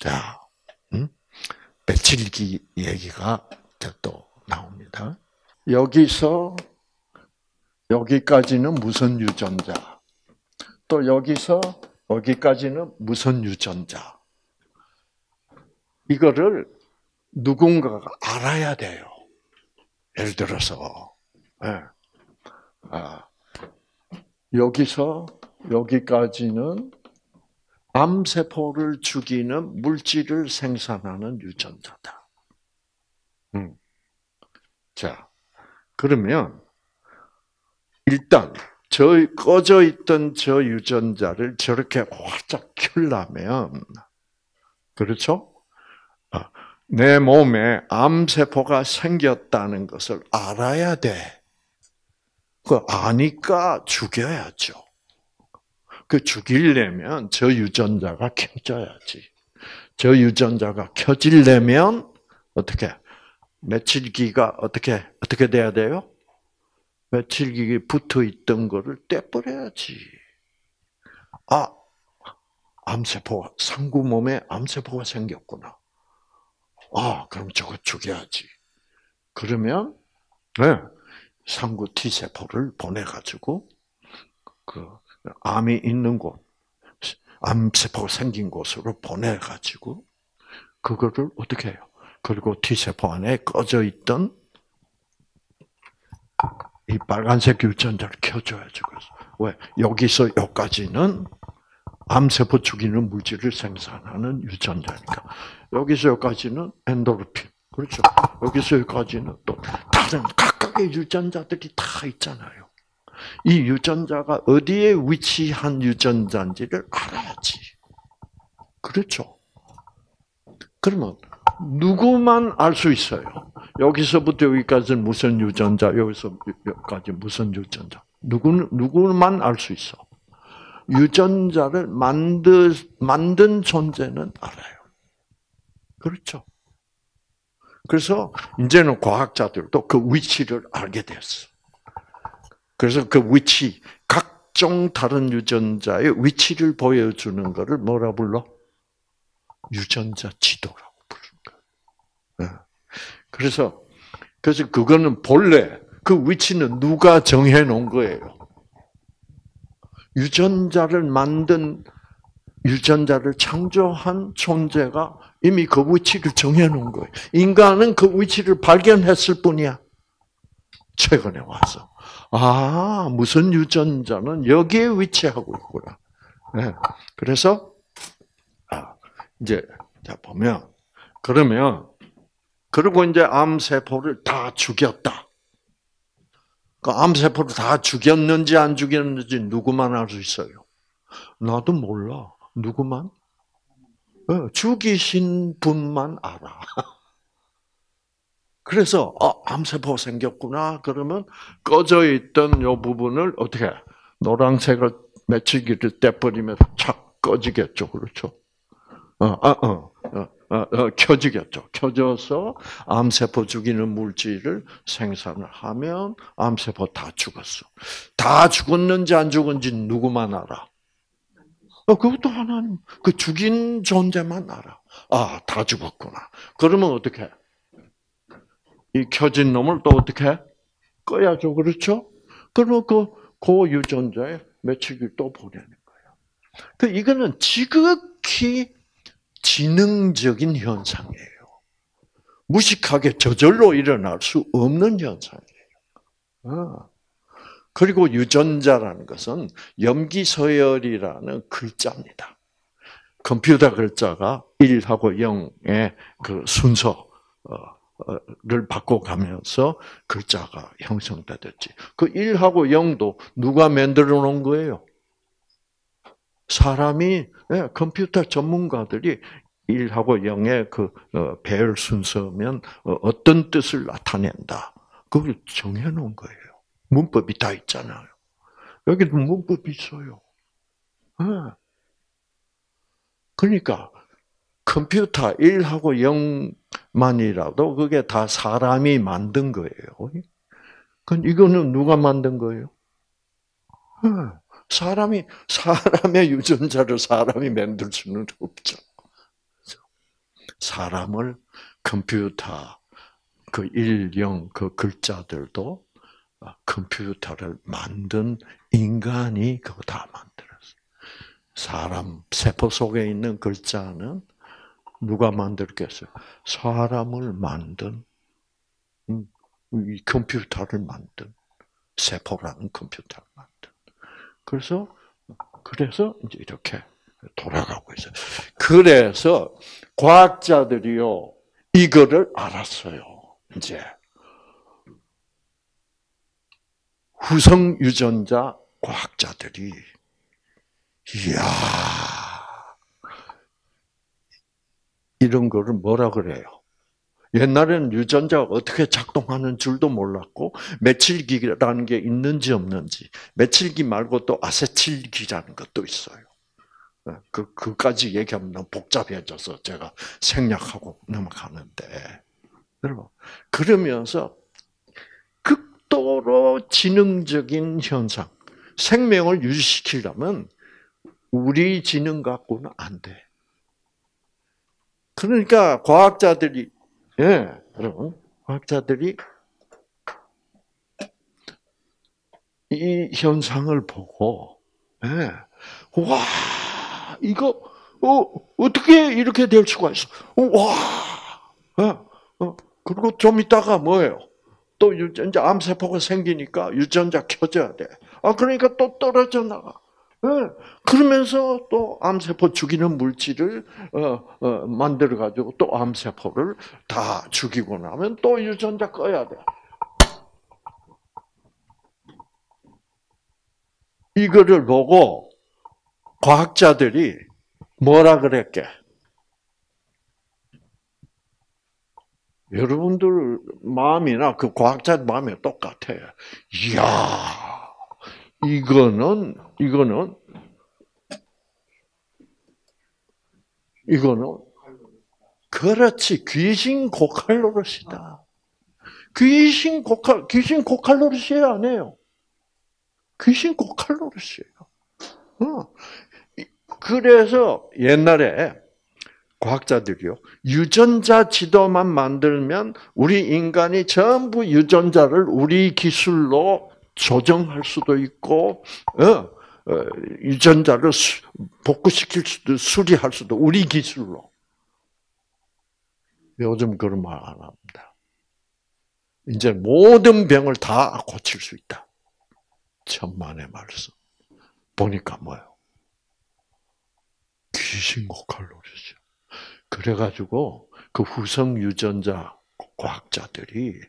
자, 음? 며칠기 얘기가 또 나옵니다. 여기서 여기까지는 무슨 유전자, 또 여기서 여기까지는 무슨 유전자. 이거를 누군가가 알아야 돼요. 예를 들어서 네. 아, 여기서 여기까지는 암세포를 죽이는 물질을 생산하는 유전자다. 음. 자, 그러면 일단 저 꺼져 있던 저 유전자를 저렇게 활짝 켜려면 그렇죠? 아, 내 몸에 암세포가 생겼다는 것을 알아야 돼. 그 아니까 죽여야죠. 그 죽이려면 저 유전자가 켜져야지. 저 유전자가 켜지려면 어떻게 며칠기가 어떻게 어떻게 돼야 돼요? 며칠기에 붙어 있던 거를 떼버려야지. 아, 암세포 상구 몸에 암세포가 생겼구나. 아, 그럼 저거 죽여야지. 그러면 네, 상구 T 세포를 보내 가지고 그 암이 있는 곳, 암세포가 생긴 곳으로 보내 가지고 그거를 어떻게 해요? 그리고 T 세포 안에 꺼져 있던 이 빨간색 유전자를 켜줘야죠. 왜 여기서 여기까지는 암세포 죽이는 물질을 생산하는 유전자니까 여기서 여기까지는 엔도르핀 그렇죠. 여기서 여기까지는 또 다른 각각의 유전자들이 다 있잖아요. 이 유전자가 어디에 위치한 유전자인지를 알아야지. 그렇죠. 그러면 누구만 알 수 있어요. 여기서부터 여기까지는 무슨 유전자, 여기서 여기까지 무슨 유전자. 누구 누구만 알 수 있어. 유전자를 만드, 만든 존재는 알아요. 그렇죠. 그래서 이제는 과학자들도 그 위치를 알게 됐어. 그래서 그 위치, 각종 다른 유전자의 위치를 보여주는 것을 뭐라 불러? 유전자 지도라고 부르는 거예요. 그래서, 그래서 그거는 본래 그 위치는 누가 정해 놓은 거예요? 유전자를 만든 유전자를 창조한 존재가 이미 그 위치를 정해 놓은 거예요. 인간은 그 위치를 발견했을 뿐이야. 최근에 와서. 아, 무슨 유전자는 여기에 위치하고 있구나. 네. 그래서, 아, 이제, 자, 보면, 그러면, 그리고 이제 암세포를 다 죽였다. 그 암세포를 다 죽였는지 안 죽였는지 누구만 알 수 있어요? 나도 몰라. 누구만? 어, 죽이신 분만 알아. 그래서 어, 암세포 생겼구나. 그러면 꺼져 있던 요 부분을 어떻게 노란색을 며칠기를 떼버리면 착 꺼지겠죠, 그렇죠? 어, 어, 어, 어, 어, 켜지겠죠. 켜져서 암세포 죽이는 물질을 생산을 하면 암세포 다 죽었어. 다 죽었는지 안 죽은지 누구만 알아? 어, 그것도 하나님, 그 죽인 존재만 알아. 아, 다 죽었구나. 그러면 어떻게? 이 켜진 놈을 또 어떻게? 꺼야죠. 그렇죠? 그리고 그 고유전자에 며칠을 또 보내는 거예요. 그, 이거는 지극히 지능적인 현상이에요. 무식하게 저절로 일어날 수 없는 현상이에요. 어. 그리고 유전자라는 것은 염기서열이라는 글자입니다. 컴퓨터 글자가 1하고 0의 그 순서를 바꿔가면서 글자가 형성되었지. 그 1하고 0도 누가 만들어 놓은 거예요? 사람이 예, 컴퓨터 전문가들이 1하고 0의 그 어, 배열 순서면 어, 어떤 뜻을 나타낸다. 그걸 정해 놓은 거예요. 문법이 다 있잖아요. 여기도 문법이 있어요. 네. 그러니까 컴퓨터 1하고 0만이라도 그게 다 사람이 만든 거예요. 그럼 이거는 누가 만든 거예요? 사람이 사람의 유전자를 사람이 만들 수는 없죠. 사람을 컴퓨터 그 일령 그 글자들도 컴퓨터를 만든 인간이 그거 다 만들었어. 사람 세포 속에 있는 글자는 누가 만들겠어요? 사람을 만든 음, 이 컴퓨터를 만든 세포라는 컴퓨터를 만든. 그래서 그래서 이제 이렇게 돌아가고 있어요. 그래서 과학자들이요 이거를 알았어요. 이제 후성 유전자 과학자들이 이야 이런 거를 뭐라 그래요? 옛날에는 유전자가 어떻게 작동하는 줄도 몰랐고 메칠기라는 게 있는지 없는지 메칠기 말고 또 아세틸기라는 것도 있어요. 네, 그 그까지 얘기하면 너무 복잡해져서 제가 생략하고 넘어가는데 여러분 그러면서 극도로 지능적인 현상 생명을 유지시키려면 우리 지능 갖고는 안 돼. 그러니까 과학자들이 예, 여러분, 과학자들이 이 현상을 보고, 예, 와, 이거, 어, 어떻게 이렇게 될 수가 있어? 와, 어, 어, 그리고 좀 있다가 뭐예요? 또 유전자 암세포가 생기니까 유전자 켜져야 돼. 아, 그러니까 또 떨어져 나가. 예. 그러면서 또 암세포 죽이는 물질을 어, 어, 만들어 가지고 또 암세포를 다 죽이고 나면 또 유전자 꺼야 돼. 이거를 보고 과학자들이 뭐라 그랬게? 여러분들 마음이나 그 과학자 마음이 똑같아요. 이야, 이거는 이거는 이거는 그렇지 귀신 고칼로르시다. 귀신 고칼 귀신 고칼로르시에요 안 해요? 귀신 고칼로르시에요. 어. 그래서 옛날에 과학자들이요 유전자 지도만 만들면 우리 인간이 전부 유전자를 우리 기술로 조정할 수도 있고, 어, 어, 유전자를 복구시킬 수도, 수리할 수도, 우리 기술로. 요즘 그런 말 안 합니다. 이제 모든 병을 다 고칠 수 있다. 천만의 말씀. 보니까 뭐요? 귀신 고칼로리죠. 그래가지고 그 후성 유전자 과학자들이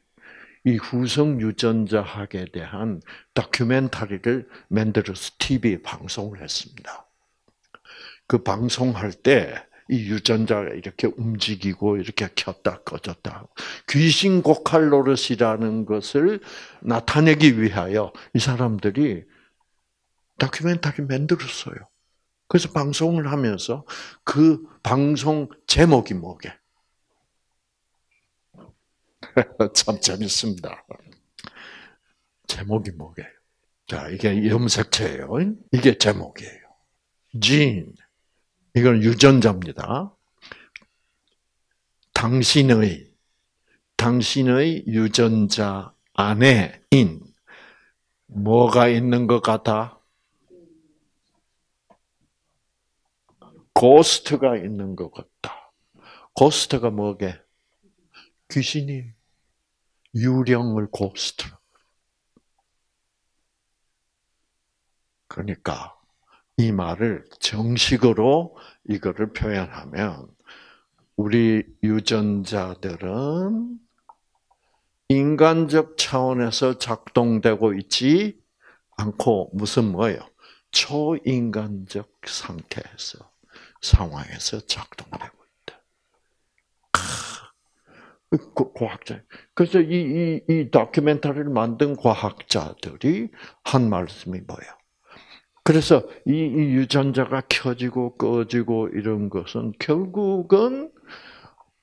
이 후성 유전자학에 대한 다큐멘터리를 만들어서 TV에 방송을 했습니다. 그 방송할 때 이 유전자가 이렇게 움직이고 이렇게 켰다 꺼졌다 귀신 고칼 노릇이라는 것을 나타내기 위하여 이 사람들이 다큐멘터리 만들었어요. 그래서 방송을 하면서 그 방송 제목이 뭐게? 참 재밌습니다. 제목이 뭐게요? 자, 이게 염색체예요. 이게 제목이에요. 진. 이건 유전자입니다. 당신의 당신의 유전자 안에 인 뭐가 있는 것 같아? ghost가 있는 것 같다. ghost가 뭐게? 귀신이 유령을 ghost. 그러니까 이 말을 정식으로 이거를 표현하면 우리 유전자들은 인간적 차원에서 작동되고 있지 않고 무슨 뭐예요? 초인간적 상태에서 상황에서 작동되고 그 과학자. 그래서 이, 이, 이 다큐멘터리를 만든 과학자들이 한 말씀이 뭐예요? 그래서 이, 이 유전자가 켜지고 꺼지고 이런 것은 결국은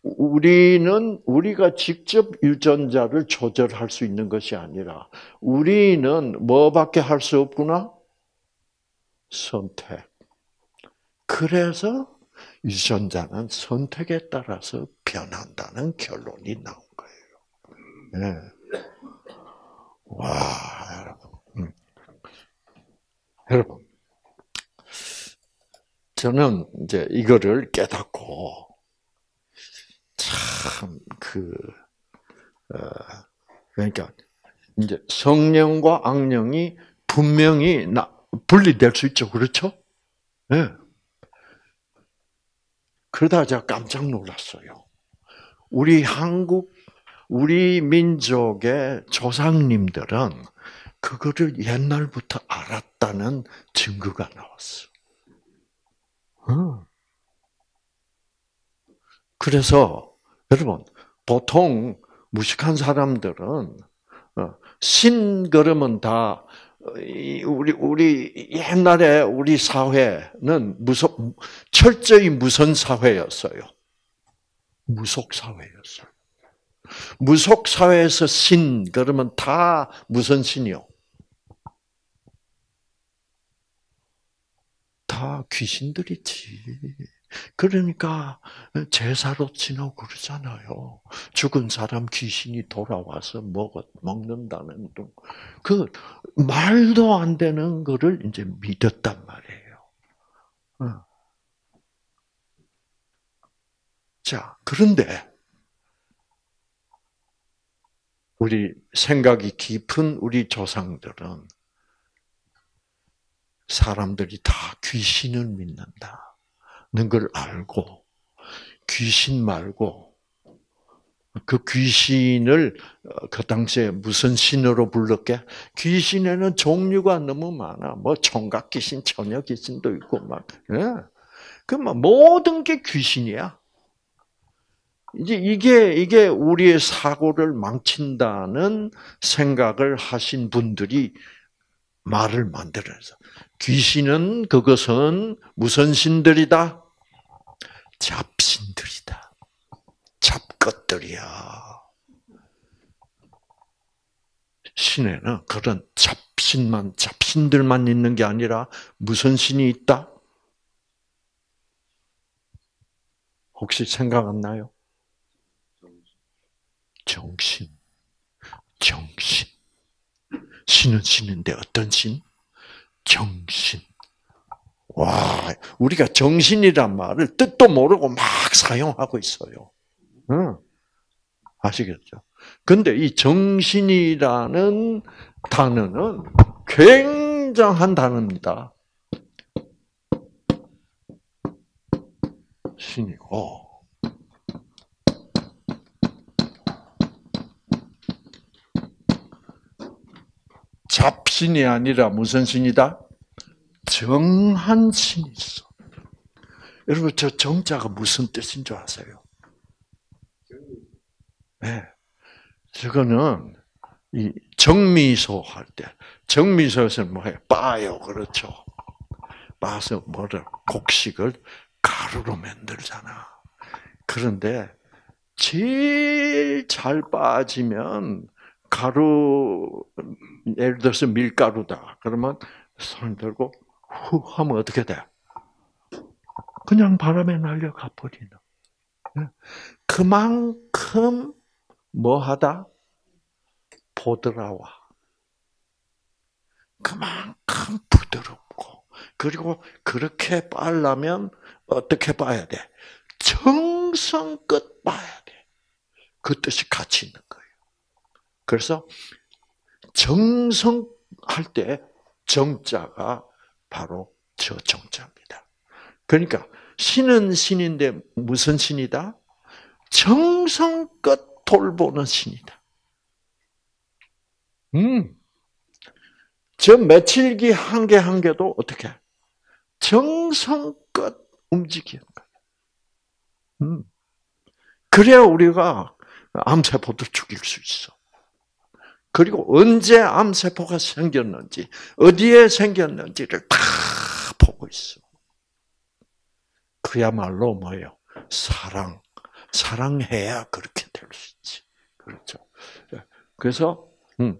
우리는 우리가 직접 유전자를 조절할 수 있는 것이 아니라 우리는 뭐밖에 할 수 없구나? 선택. 그래서 유전자는 선택에 따라서 변한다는 결론이 나온 거예요. 네. 와, 여러분. 음. 여러분. 저는 이제 이거를 깨닫고 참 그 어, 그러니까 이제 성령과 악령이 분명히 나, 분리될 수 있죠, 그렇죠? 네. 그러다 제가 깜짝 놀랐어요. 우리 한국, 우리 민족의 조상님들은 그거를 옛날부터 알았다는 증거가 나왔어. 어. 그래서 여러분 보통 무식한 사람들은 어, 신 그러면 다 우리 우리 옛날에 우리 사회는 무속 철저히 무선 사회였어요. 무속 사회였어요. 무속 사회에서 신 그러면 다 무슨 신이요? 다 귀신들이지. 그러니까 제사로 지나고 그러잖아요. 죽은 사람 귀신이 돌아와서 먹 먹는다는 그 말도 안 되는 거를 이제 믿었단 말이에요. 어. 자, 그런데 우리 생각이 깊은 우리 조상들은 사람들이 다 귀신을 믿는다. 걸 알고 귀신 말고 그 귀신을 어, 그 당시에 무슨 신으로 불렀게? 귀신에는 종류가 너무 많아. 뭐 총각 귀신, 처녀 귀신도 있고 막. 예. 그뭐 모든 게 귀신이야. 이제 이게 이게 우리의 사고를 망친다는 생각을 하신 분들이 말을 만들어서 귀신은 그것은 무슨 신들이다? 잡신들이다. 잡것들이야. 신에는 그런 잡신만, 잡신들만 있는 게 아니라 무슨 신이 있다? 혹시 생각 안 나요? 정신. 정신. 신은 신인데 어떤 신? 정신. 와, 우리가 정신이란 말을 뜻도 모르고 막 사용하고 있어요. 응. 아시겠죠? 근데 이 정신이라는 단어는 굉장한 단어입니다. 신이고, 잡신이 아니라 무슨 신이다? 정한 신이 있어. 여러분, 저 정자가 무슨 뜻인 줄 아세요? 네. 저거는, 이 정미소 할 때, 정미소에서는 뭐해? 빠요. 그렇죠. 빠서 뭐를, 곡식을 가루로 만들잖아. 그런데, 제일 잘 빠지면, 가루, 예를 들어서 밀가루다. 그러면 손 들고 후 하면 어떻게 돼? 그냥 바람에 날려가 버리는. 예. 그만큼 뭐하다? 보드라와. 그만큼 부드럽고 그리고 그렇게 빨라면 어떻게 봐야 돼? 정성껏 봐야 돼. 그 뜻이 같이 있는 거예요. 그래서 정성 할 때 정자가 바로 저 정자입니다. 그러니까 신은 신인데 무슨 신이다? 정성껏 돌보는 신이다. 음. 저 며칠기 한 개 한 개도 어떻게? 정성껏 움직이는 거예요. 음. 그래야 우리가 암세포도 죽일 수 있어. 그리고 언제 암세포가 생겼는지, 어디에 생겼는지를 다 보고 있어. 그야말로 뭐예요? 사랑, 사랑해야 그렇게 될 수 있지. 그렇죠. 그래서 음,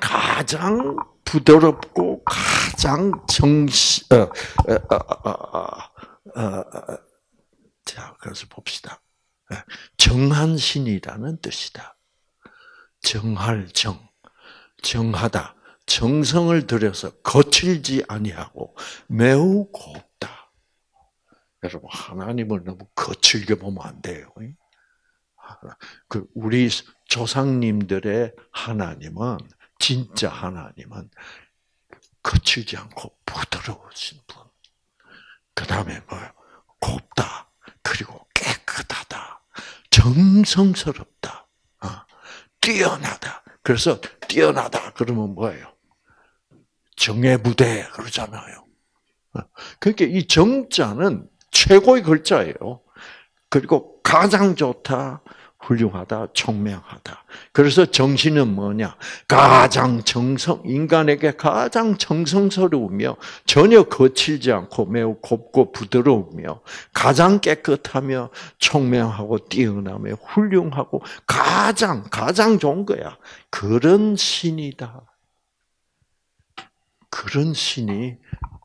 가장 부드럽고 가장 어, 어, 어, 어, 자 그래서 봅시다. 정한 신이라는 뜻이다. 정할 정, 정하다, 정성을 들여서 거칠지 아니하고 매우 곱다. 여러분 하나님을 너무 거칠게 보면 안 돼요. 그 우리 조상님들의 하나님은 진짜 하나님은 거칠지 않고 부드러우신 분. 그 다음에 뭐요? 곱다. 그리고 깨끗하다. 정성스럽다. 어, 뛰어나다. 그래서 뛰어나다. 그러면 뭐예요? 정예부대 그러잖아요. 어, 그러니까 이 정자는 최고의 글자예요. 그리고 가장 좋다, 훌륭하다, 총명하다. 그래서 정신은 뭐냐? 가장 정성, 인간에게 가장 정성스러우며 전혀 거칠지 않고 매우 곱고 부드러우며 가장 깨끗하며 총명하고 뛰어나며 훌륭하고 가장, 가장 좋은 거야. 그런 신이다. 그런 신이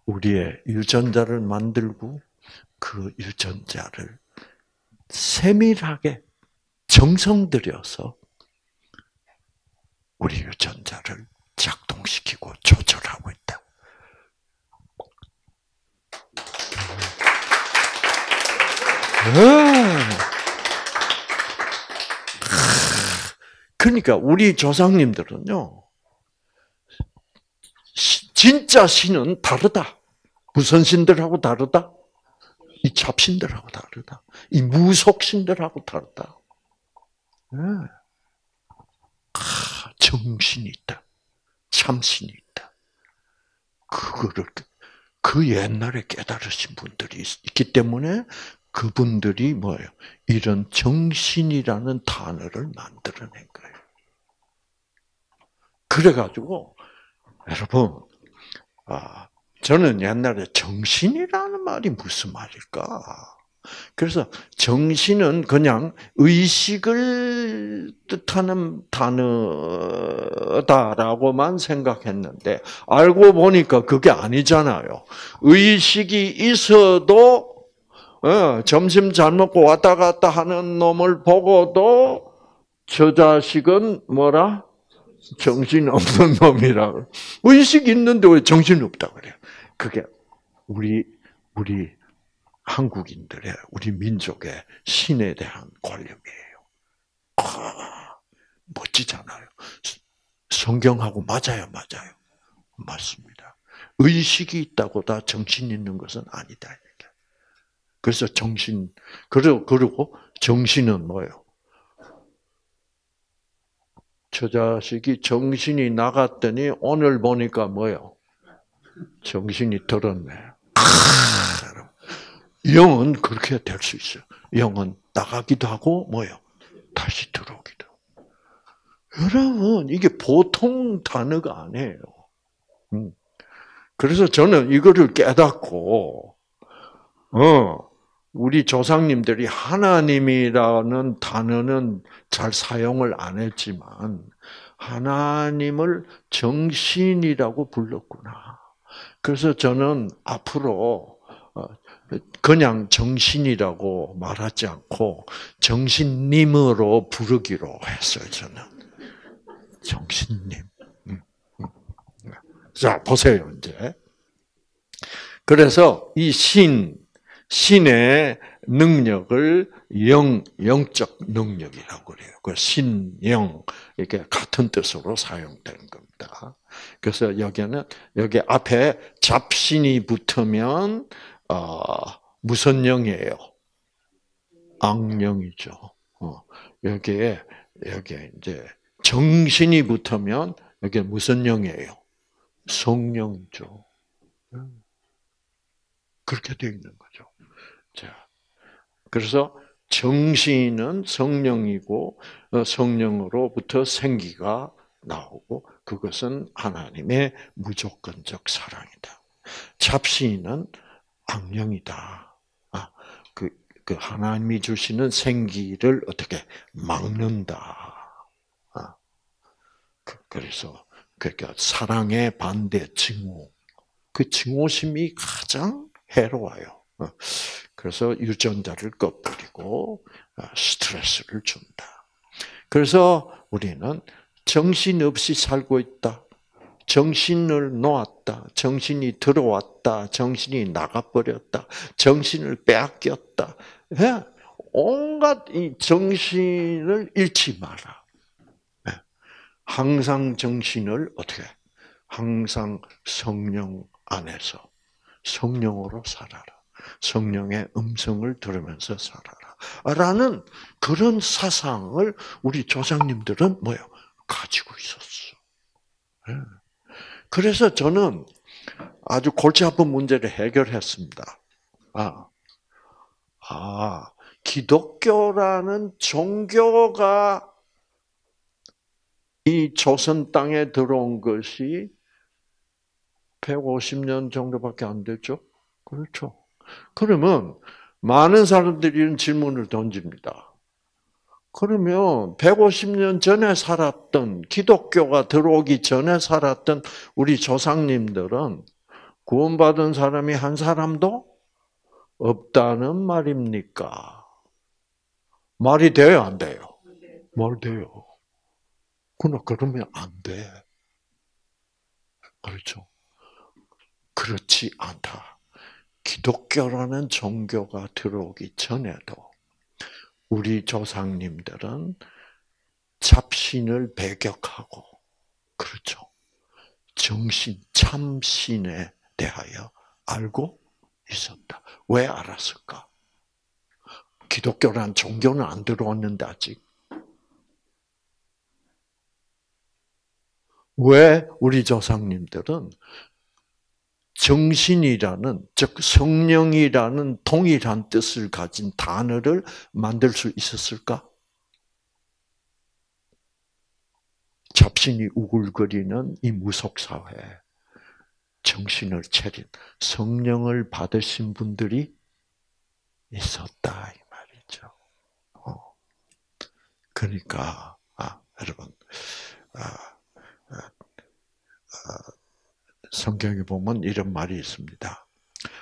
우리의 유전자를 만들고 그 유전자를 세밀하게 정성 들여서 우리 유전자를 작동시키고 조절하고 있다. 그러니까 우리 조상님들은요, 진짜 신은 다르다. 무선 신들하고 다르다. 이 잡신들하고 다르다. 이 무속신들하고 다르다. 네. 아, 정신이 있다. 참신이 있다. 그거를 그 옛날에 깨달으신 분들이 있기 때문에 그분들이 뭐예요? 이런 정신이라는 단어를 만들어낸 거예요. 그래가지고 여러분, 아, 저는 옛날에 정신이라는 말이 무슨 말일까? 그래서 정신은 그냥 의식을 뜻하는 단어다라고만 생각했는데 알고 보니까 그게 아니잖아요. 의식이 있어도 어, 점심 잘 먹고 왔다 갔다 하는 놈을 보고도 저 자식은 뭐라? 정신 없는 놈이라. 의식 있는데 왜 정신 없다 그래요? 그게 우리 우리 한국인들의 우리 민족의 신에 대한 관념이에요. 아, 멋지잖아요. 성경하고 맞아요, 맞아요. 맞습니다. 의식이 있다고 다 정신 있는 것은 아니다. 그래서 정신 그리고 그리고 정신은 뭐예요? 저 자식이 정신이 나갔더니 오늘 보니까 뭐요? 정신이 들었네. 영은 그렇게 될 수 있어요. 영은 나가기도 하고 뭐요? 다시 들어오기도. 여러분 이게 보통 단어가 아니에요. 음. 그래서 저는 이거를 깨닫고 어 우리 조상님들이 하나님이라는 단어는 잘 사용을 안 했지만 하나님을 정신이라고 불렀구나. 그래서 저는 앞으로 어, 그냥 정신이라고 말하지 않고 정신님으로 부르기로 했어요, 저는. 정신님. 음, 음. 자, 보세요, 이제. 그래서 이 신, 신의 능력을 영, 영적 능력이라고 그래요. 그 신 영, 이렇게 같은 뜻으로 사용되는 겁니다. 그래서 여기는, 여기 앞에 잡신이 붙으면, 어, 무슨 영이에요? 악령이죠. 어, 여기에, 여기에 이제 정신이 붙으면 여기 무슨 영이에요? 성령이죠. 음. 그렇게 되어 있는 거죠. 자, 그래서 정신은 성령이고 어, 성령으로부터 생기가 나오고 그것은 하나님의 무조건적 사랑이다. 잡신은 악령이다. 아, 그, 그 하나님이 주시는 생기를 어떻게 막는다. 아. 그, 그래서 그러니까 사랑의 반대 증오. 그 증오심이 가장 해로워요. 어. 그래서 유전자를 꺼버리고 어, 스트레스를 준다. 그래서 우리는 정신 없이 살고 있다. 정신을 놓았다. 정신이 들어왔다. 정신이 나가버렸다. 정신을 빼앗겼다. 예? 온갖 이 정신을 잃지 마라. 예. 항상 정신을 어떻게? 항상 성령 안에서 성령으로 살아라. 성령의 음성을 들으면서 살아라. 라는 그런 사상을 우리 조상님들은 뭐요? 가지고 있었어. 예. 그래서 저는 아주 골치 아픈 문제를 해결했습니다. 아, 아, 기독교라는 종교가 이 조선 땅에 들어온 것이 150년 정도밖에 안 됐죠? 그렇죠. 그러면 많은 사람들이 이런 질문을 던집니다. 그러면 150년 전에 살았던 기독교가 들어오기 전에 살았던 우리 조상님들은 구원받은 사람이 한 사람도 없다는 말입니까? 말이 돼요, 안 돼요? 말 돼요. 그러나 그러면 안 돼. 그렇죠. 그렇지 않다. 기독교라는 종교가 들어오기 전에도 우리 조상님들은 잡신을 배격하고 그렇죠. 정신 참신에 대하여 알고 있었다. 왜 알았을까? 기독교란 종교는 안 들어왔는데 아직. 왜 우리 조상님들은 정신이라는 즉 성령이라는 동일한 뜻을 가진 단어를 만들 수 있었을까? 잡신이 우글거리는 이 무속 사회에 정신을 차린 성령을 받으신 분들이 있었다 이 말이죠. 어. 그러니까 아 여러분 아, 아, 아 성경에 보면 이런 말이 있습니다.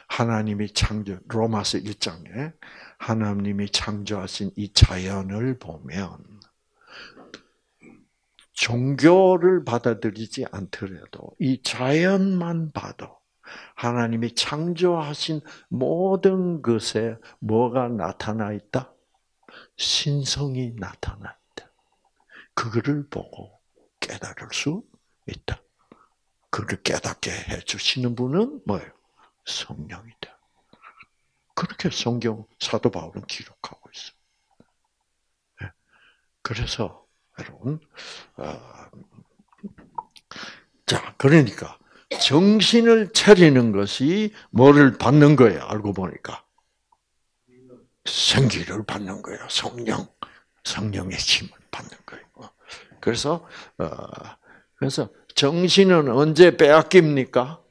하나님이 창조 로마서 1장에 하나님이 창조하신 이 자연을 보면 종교를 받아들이지 않더라도 이 자연만 봐도 하나님이 창조하신 모든 것에 뭐가 나타나 있다? 신성이 나타나 있다. 그거를 보고 깨달을 수 있다. 그를 깨닫게 해주시는 분은 뭐예요? 성령이다. 그렇게 성경 사도 바울은 기록하고 있어. 네. 그래서 여러분, 어, 자 그러니까 정신을 차리는 것이 뭐를 받는 거예요? 알고 보니까 생기를 받는 거예요. 성령, 성령의 힘을 받는 거예요. 그래서 어, 그래서 정신은 언제 빼앗깁니까?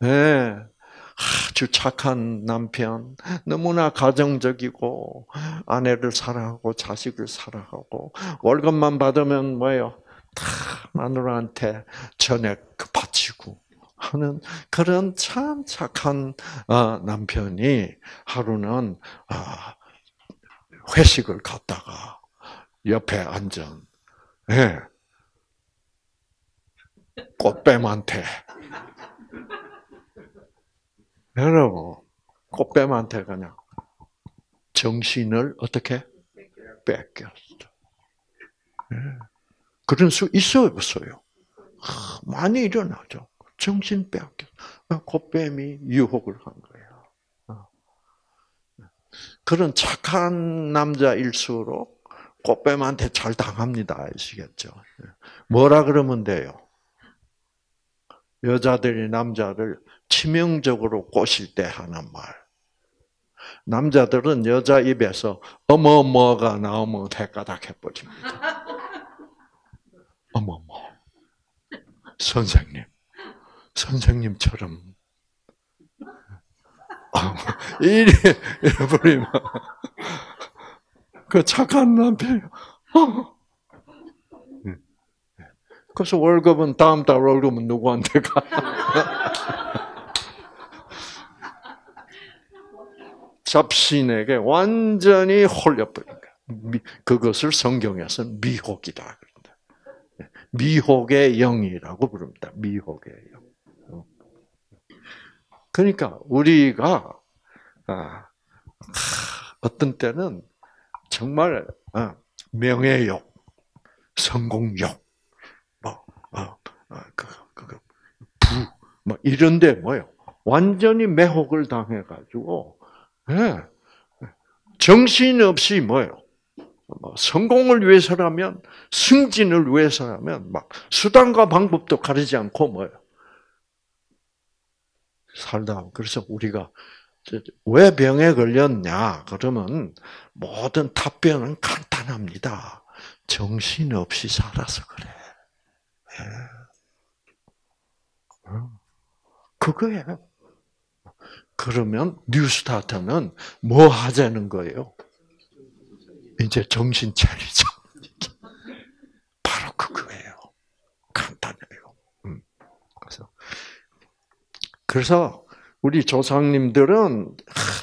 네. 아주 착한 남편, 너무나 가정적이고, 아내를 사랑하고, 자식을 사랑하고, 월급만 받으면 뭐예요? 다 마누라한테 전액 바치고 하는 그런 참 착한 어, 남편이 하루는 아, 회식을 갔다가 옆에 앉은, 예, 꽃뱀한테 여러분 꽃뱀한테 그냥 정신을 어떻게 뺏겼어. 네. 그런 수 있어요, 없어요? 많이 일어나죠. 정신 빼앗겨. 꽃뱀이 유혹을 한 거예요. 어. 그런 착한 남자일수록 꽃뱀한테 잘 당합니다. 아시겠죠? 뭐라 그러면 돼요? 여자들이 남자를 치명적으로 꼬실 때 하는 말. 남자들은 여자 입에서 어머머가 나오면 대가닥 해버립니다. 어머머. 선생님. 선생님처럼. 아, 이래 버리면 그 착한 남편이 어. 그래서 월급은 다음 달 월급은 누구한테 가? 잡신에게 완전히 홀려버린 거야. 그것을 성경에서는 미혹이다. 미혹의 영이라고 부릅니다. 미혹의 영. 그러니까 우리가 아, 어떤 때는 정말 아, 명예욕, 성공욕, 부, 뭐 이런데 뭐요? 완전히 매혹을 당해가지고 예, 정신 없이 뭐요? 뭐 성공을 위해서라면 승진을 위해서라면 막 수단과 방법도 가리지 않고 뭐요? 살다. 그래서 우리가 왜 병에 걸렸냐? 그러면 모든 답변은 간단합니다. 정신 없이 살아서 그래. 예. 어. 그거예요. 그러면 뉴스타트는 뭐 하자는 거예요? 이제 정신 차리자. 바로 그거예요. 간단해요. 음. 그래서 그래서 우리 조상님들은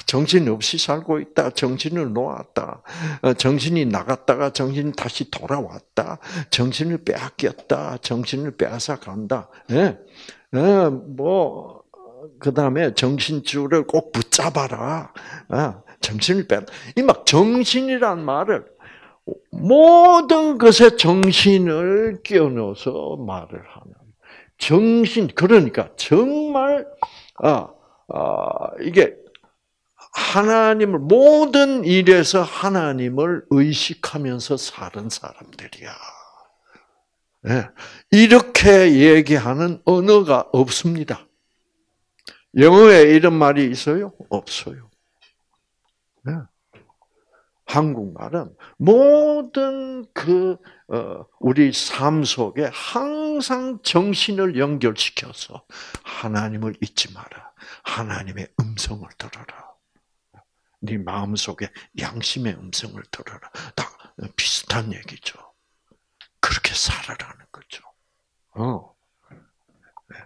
정신 없이 살고 있다. 정신을 놓았다. 어, 정신이 나갔다가 정신이 다시 돌아왔다. 정신을 빼앗겼다. 정신을 빼앗아 간다. 예. 예, 뭐, 그 다음에 정신줄을 꼭 붙잡아라. 어, 정신을 빼. 이 막 정신이란 말을 모든 것에 정신을 끼워 넣어서 말을 하는. 정신, 그러니까 정말, 아, 아, 이게 하나님을 모든 일에서 하나님을 의식하면서 사는 사람들이야. 네. 이렇게 얘기하는 언어가 없습니다. 영어에 이런 말이 있어요? 없어요. 네. 한국말은 모든 그 어, 우리 삶 속에 항상 정신을 연결시켜서 하나님을 잊지 마라. 하나님의 음성을 들어라. 네 마음 속에 양심의 음성을 들어라. 다 비슷한 얘기죠. 그렇게 살아라는 거죠. 어. 네.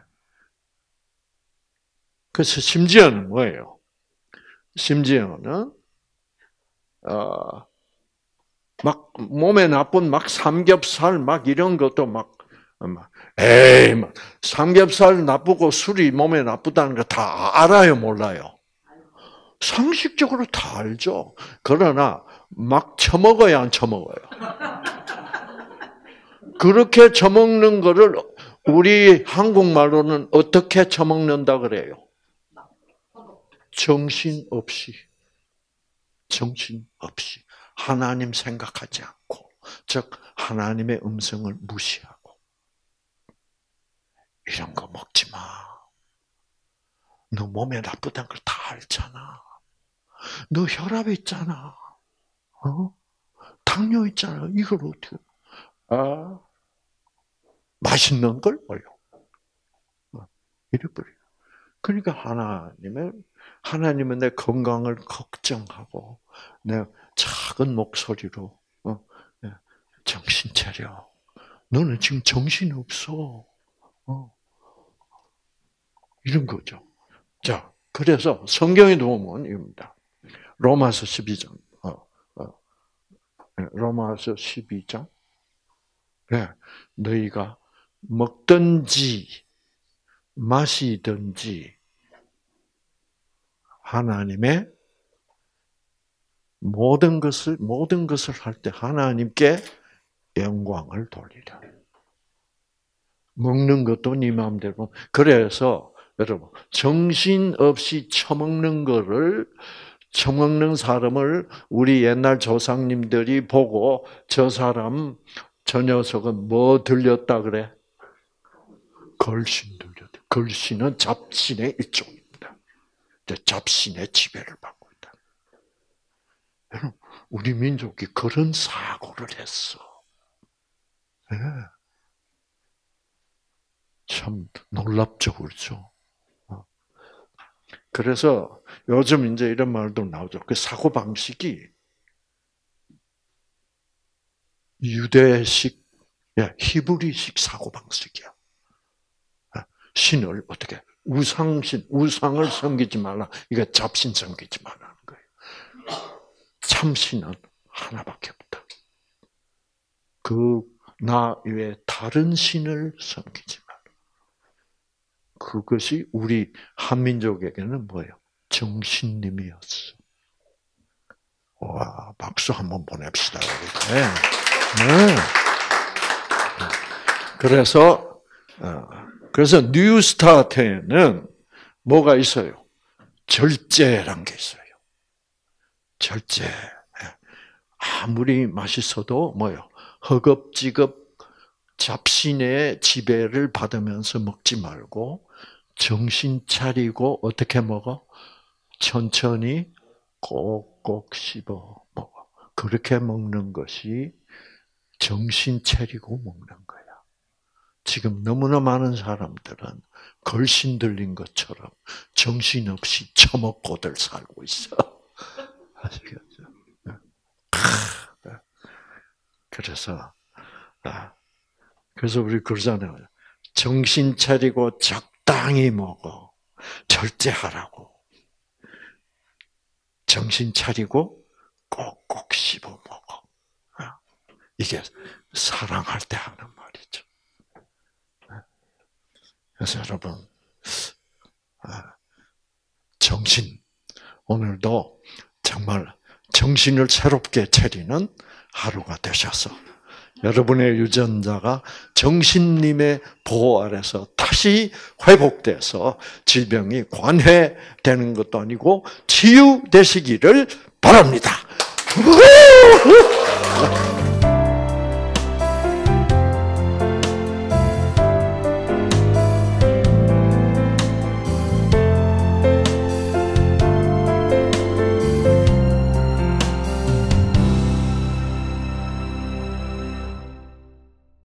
그래서 심지어는 뭐예요? 심지어는 어, 막 몸에 나쁜 막 삼겹살 막 이런 것도 막, 막 에이 막 삼겹살 나쁘고 술이 몸에 나쁘다는 거 다 알아요 몰라요? 상식적으로 다 알죠. 그러나 막 처먹어야 안 처먹어요. 그렇게 처먹는 거를 우리 한국말로는 어떻게 처먹는다 그래요? 정신 없이. 정신 없이. 하나님 생각하지 않고, 즉, 하나님의 음성을 무시하고. 이런 거 먹지 마. 너 몸에 나쁘다는 걸 다 알잖아. 너 혈압 있잖아. 어? 당뇨 있잖아. 이걸 어떻게, 아, 맛있는 걸. 어, 이래버려. 그러니까 하나님의, 하나님은 내 건강을 걱정하고, 내 작은 목소리로 어, 예, 정신 차려. 너는 지금 정신 없어. 어. 이런 거죠. 자, 그래서 성경의 도움은 이겁니다. 로마서 12장. 어, 어. 예, 로마서 12장. 네, 너희가 먹든지 마시든지 하나님의 모든 것을 모든 것을 할 때 하나님께 영광을 돌리라. 먹는 것도 네 마음대로. 그래서 여러분 정신 없이 처먹는 거를 처먹는 사람을 우리 옛날 조상님들이 보고 저 사람 저 녀석은 뭐 들렸다 그래? 걸신 들렸다. 걸신은 잡신의 일종입니다. 잡신의 지배를 받고. 우리 민족이 그런 사고를 했어. 네. 참 놀랍죠, 그렇죠? 어. 그래서 요즘 이제 이런 말도 나오죠. 그 사고 방식이 유대식, 예, 히브리식 사고 방식이야. 아, 신을 어떻게 우상신, 우상을 섬기지 말라. 이거 잡신 섬기지 말라는 거예요. 참신은 하나밖에 없다. 그 나 외에 다른 신을 섬기지 말라. 그것이 우리 한민족에게는 뭐예요? 정신님이었어. 와, 박수 한번 보냅시다. 네. 네. 그래서, 어, 그래서 뉴스타트에는 뭐가 있어요? 절제란 게 있어요. 절제. 아무리 맛있어도 뭐요? 허겁지겁 잡신의 지배를 받으면서 먹지 말고 정신 차리고 어떻게 먹어? 천천히 꼭꼭 씹어 먹어. 그렇게 먹는 것이 정신 차리고 먹는 거야. 지금 너무나 많은 사람들은 걸신 들린 것처럼 정신없이 처먹고들 살고 있어. 아시겠죠? 네. 그래서, 아, 그래서 우리 그러잖아요. 정신 차리고 적당히 먹어. 절제하라고. 정신 차리고 꼭꼭 씹어 먹어. 아, 이게 사랑할 때 하는 말이죠. 아, 그래서 여러분, 아, 정신, 오늘도 정말 정신을 새롭게 차리는 하루가 되셔서 여러분의 유전자가 정신님의 보호 아래서 다시 회복돼서 질병이 관해되는 것도 아니고 치유되시기를 바랍니다.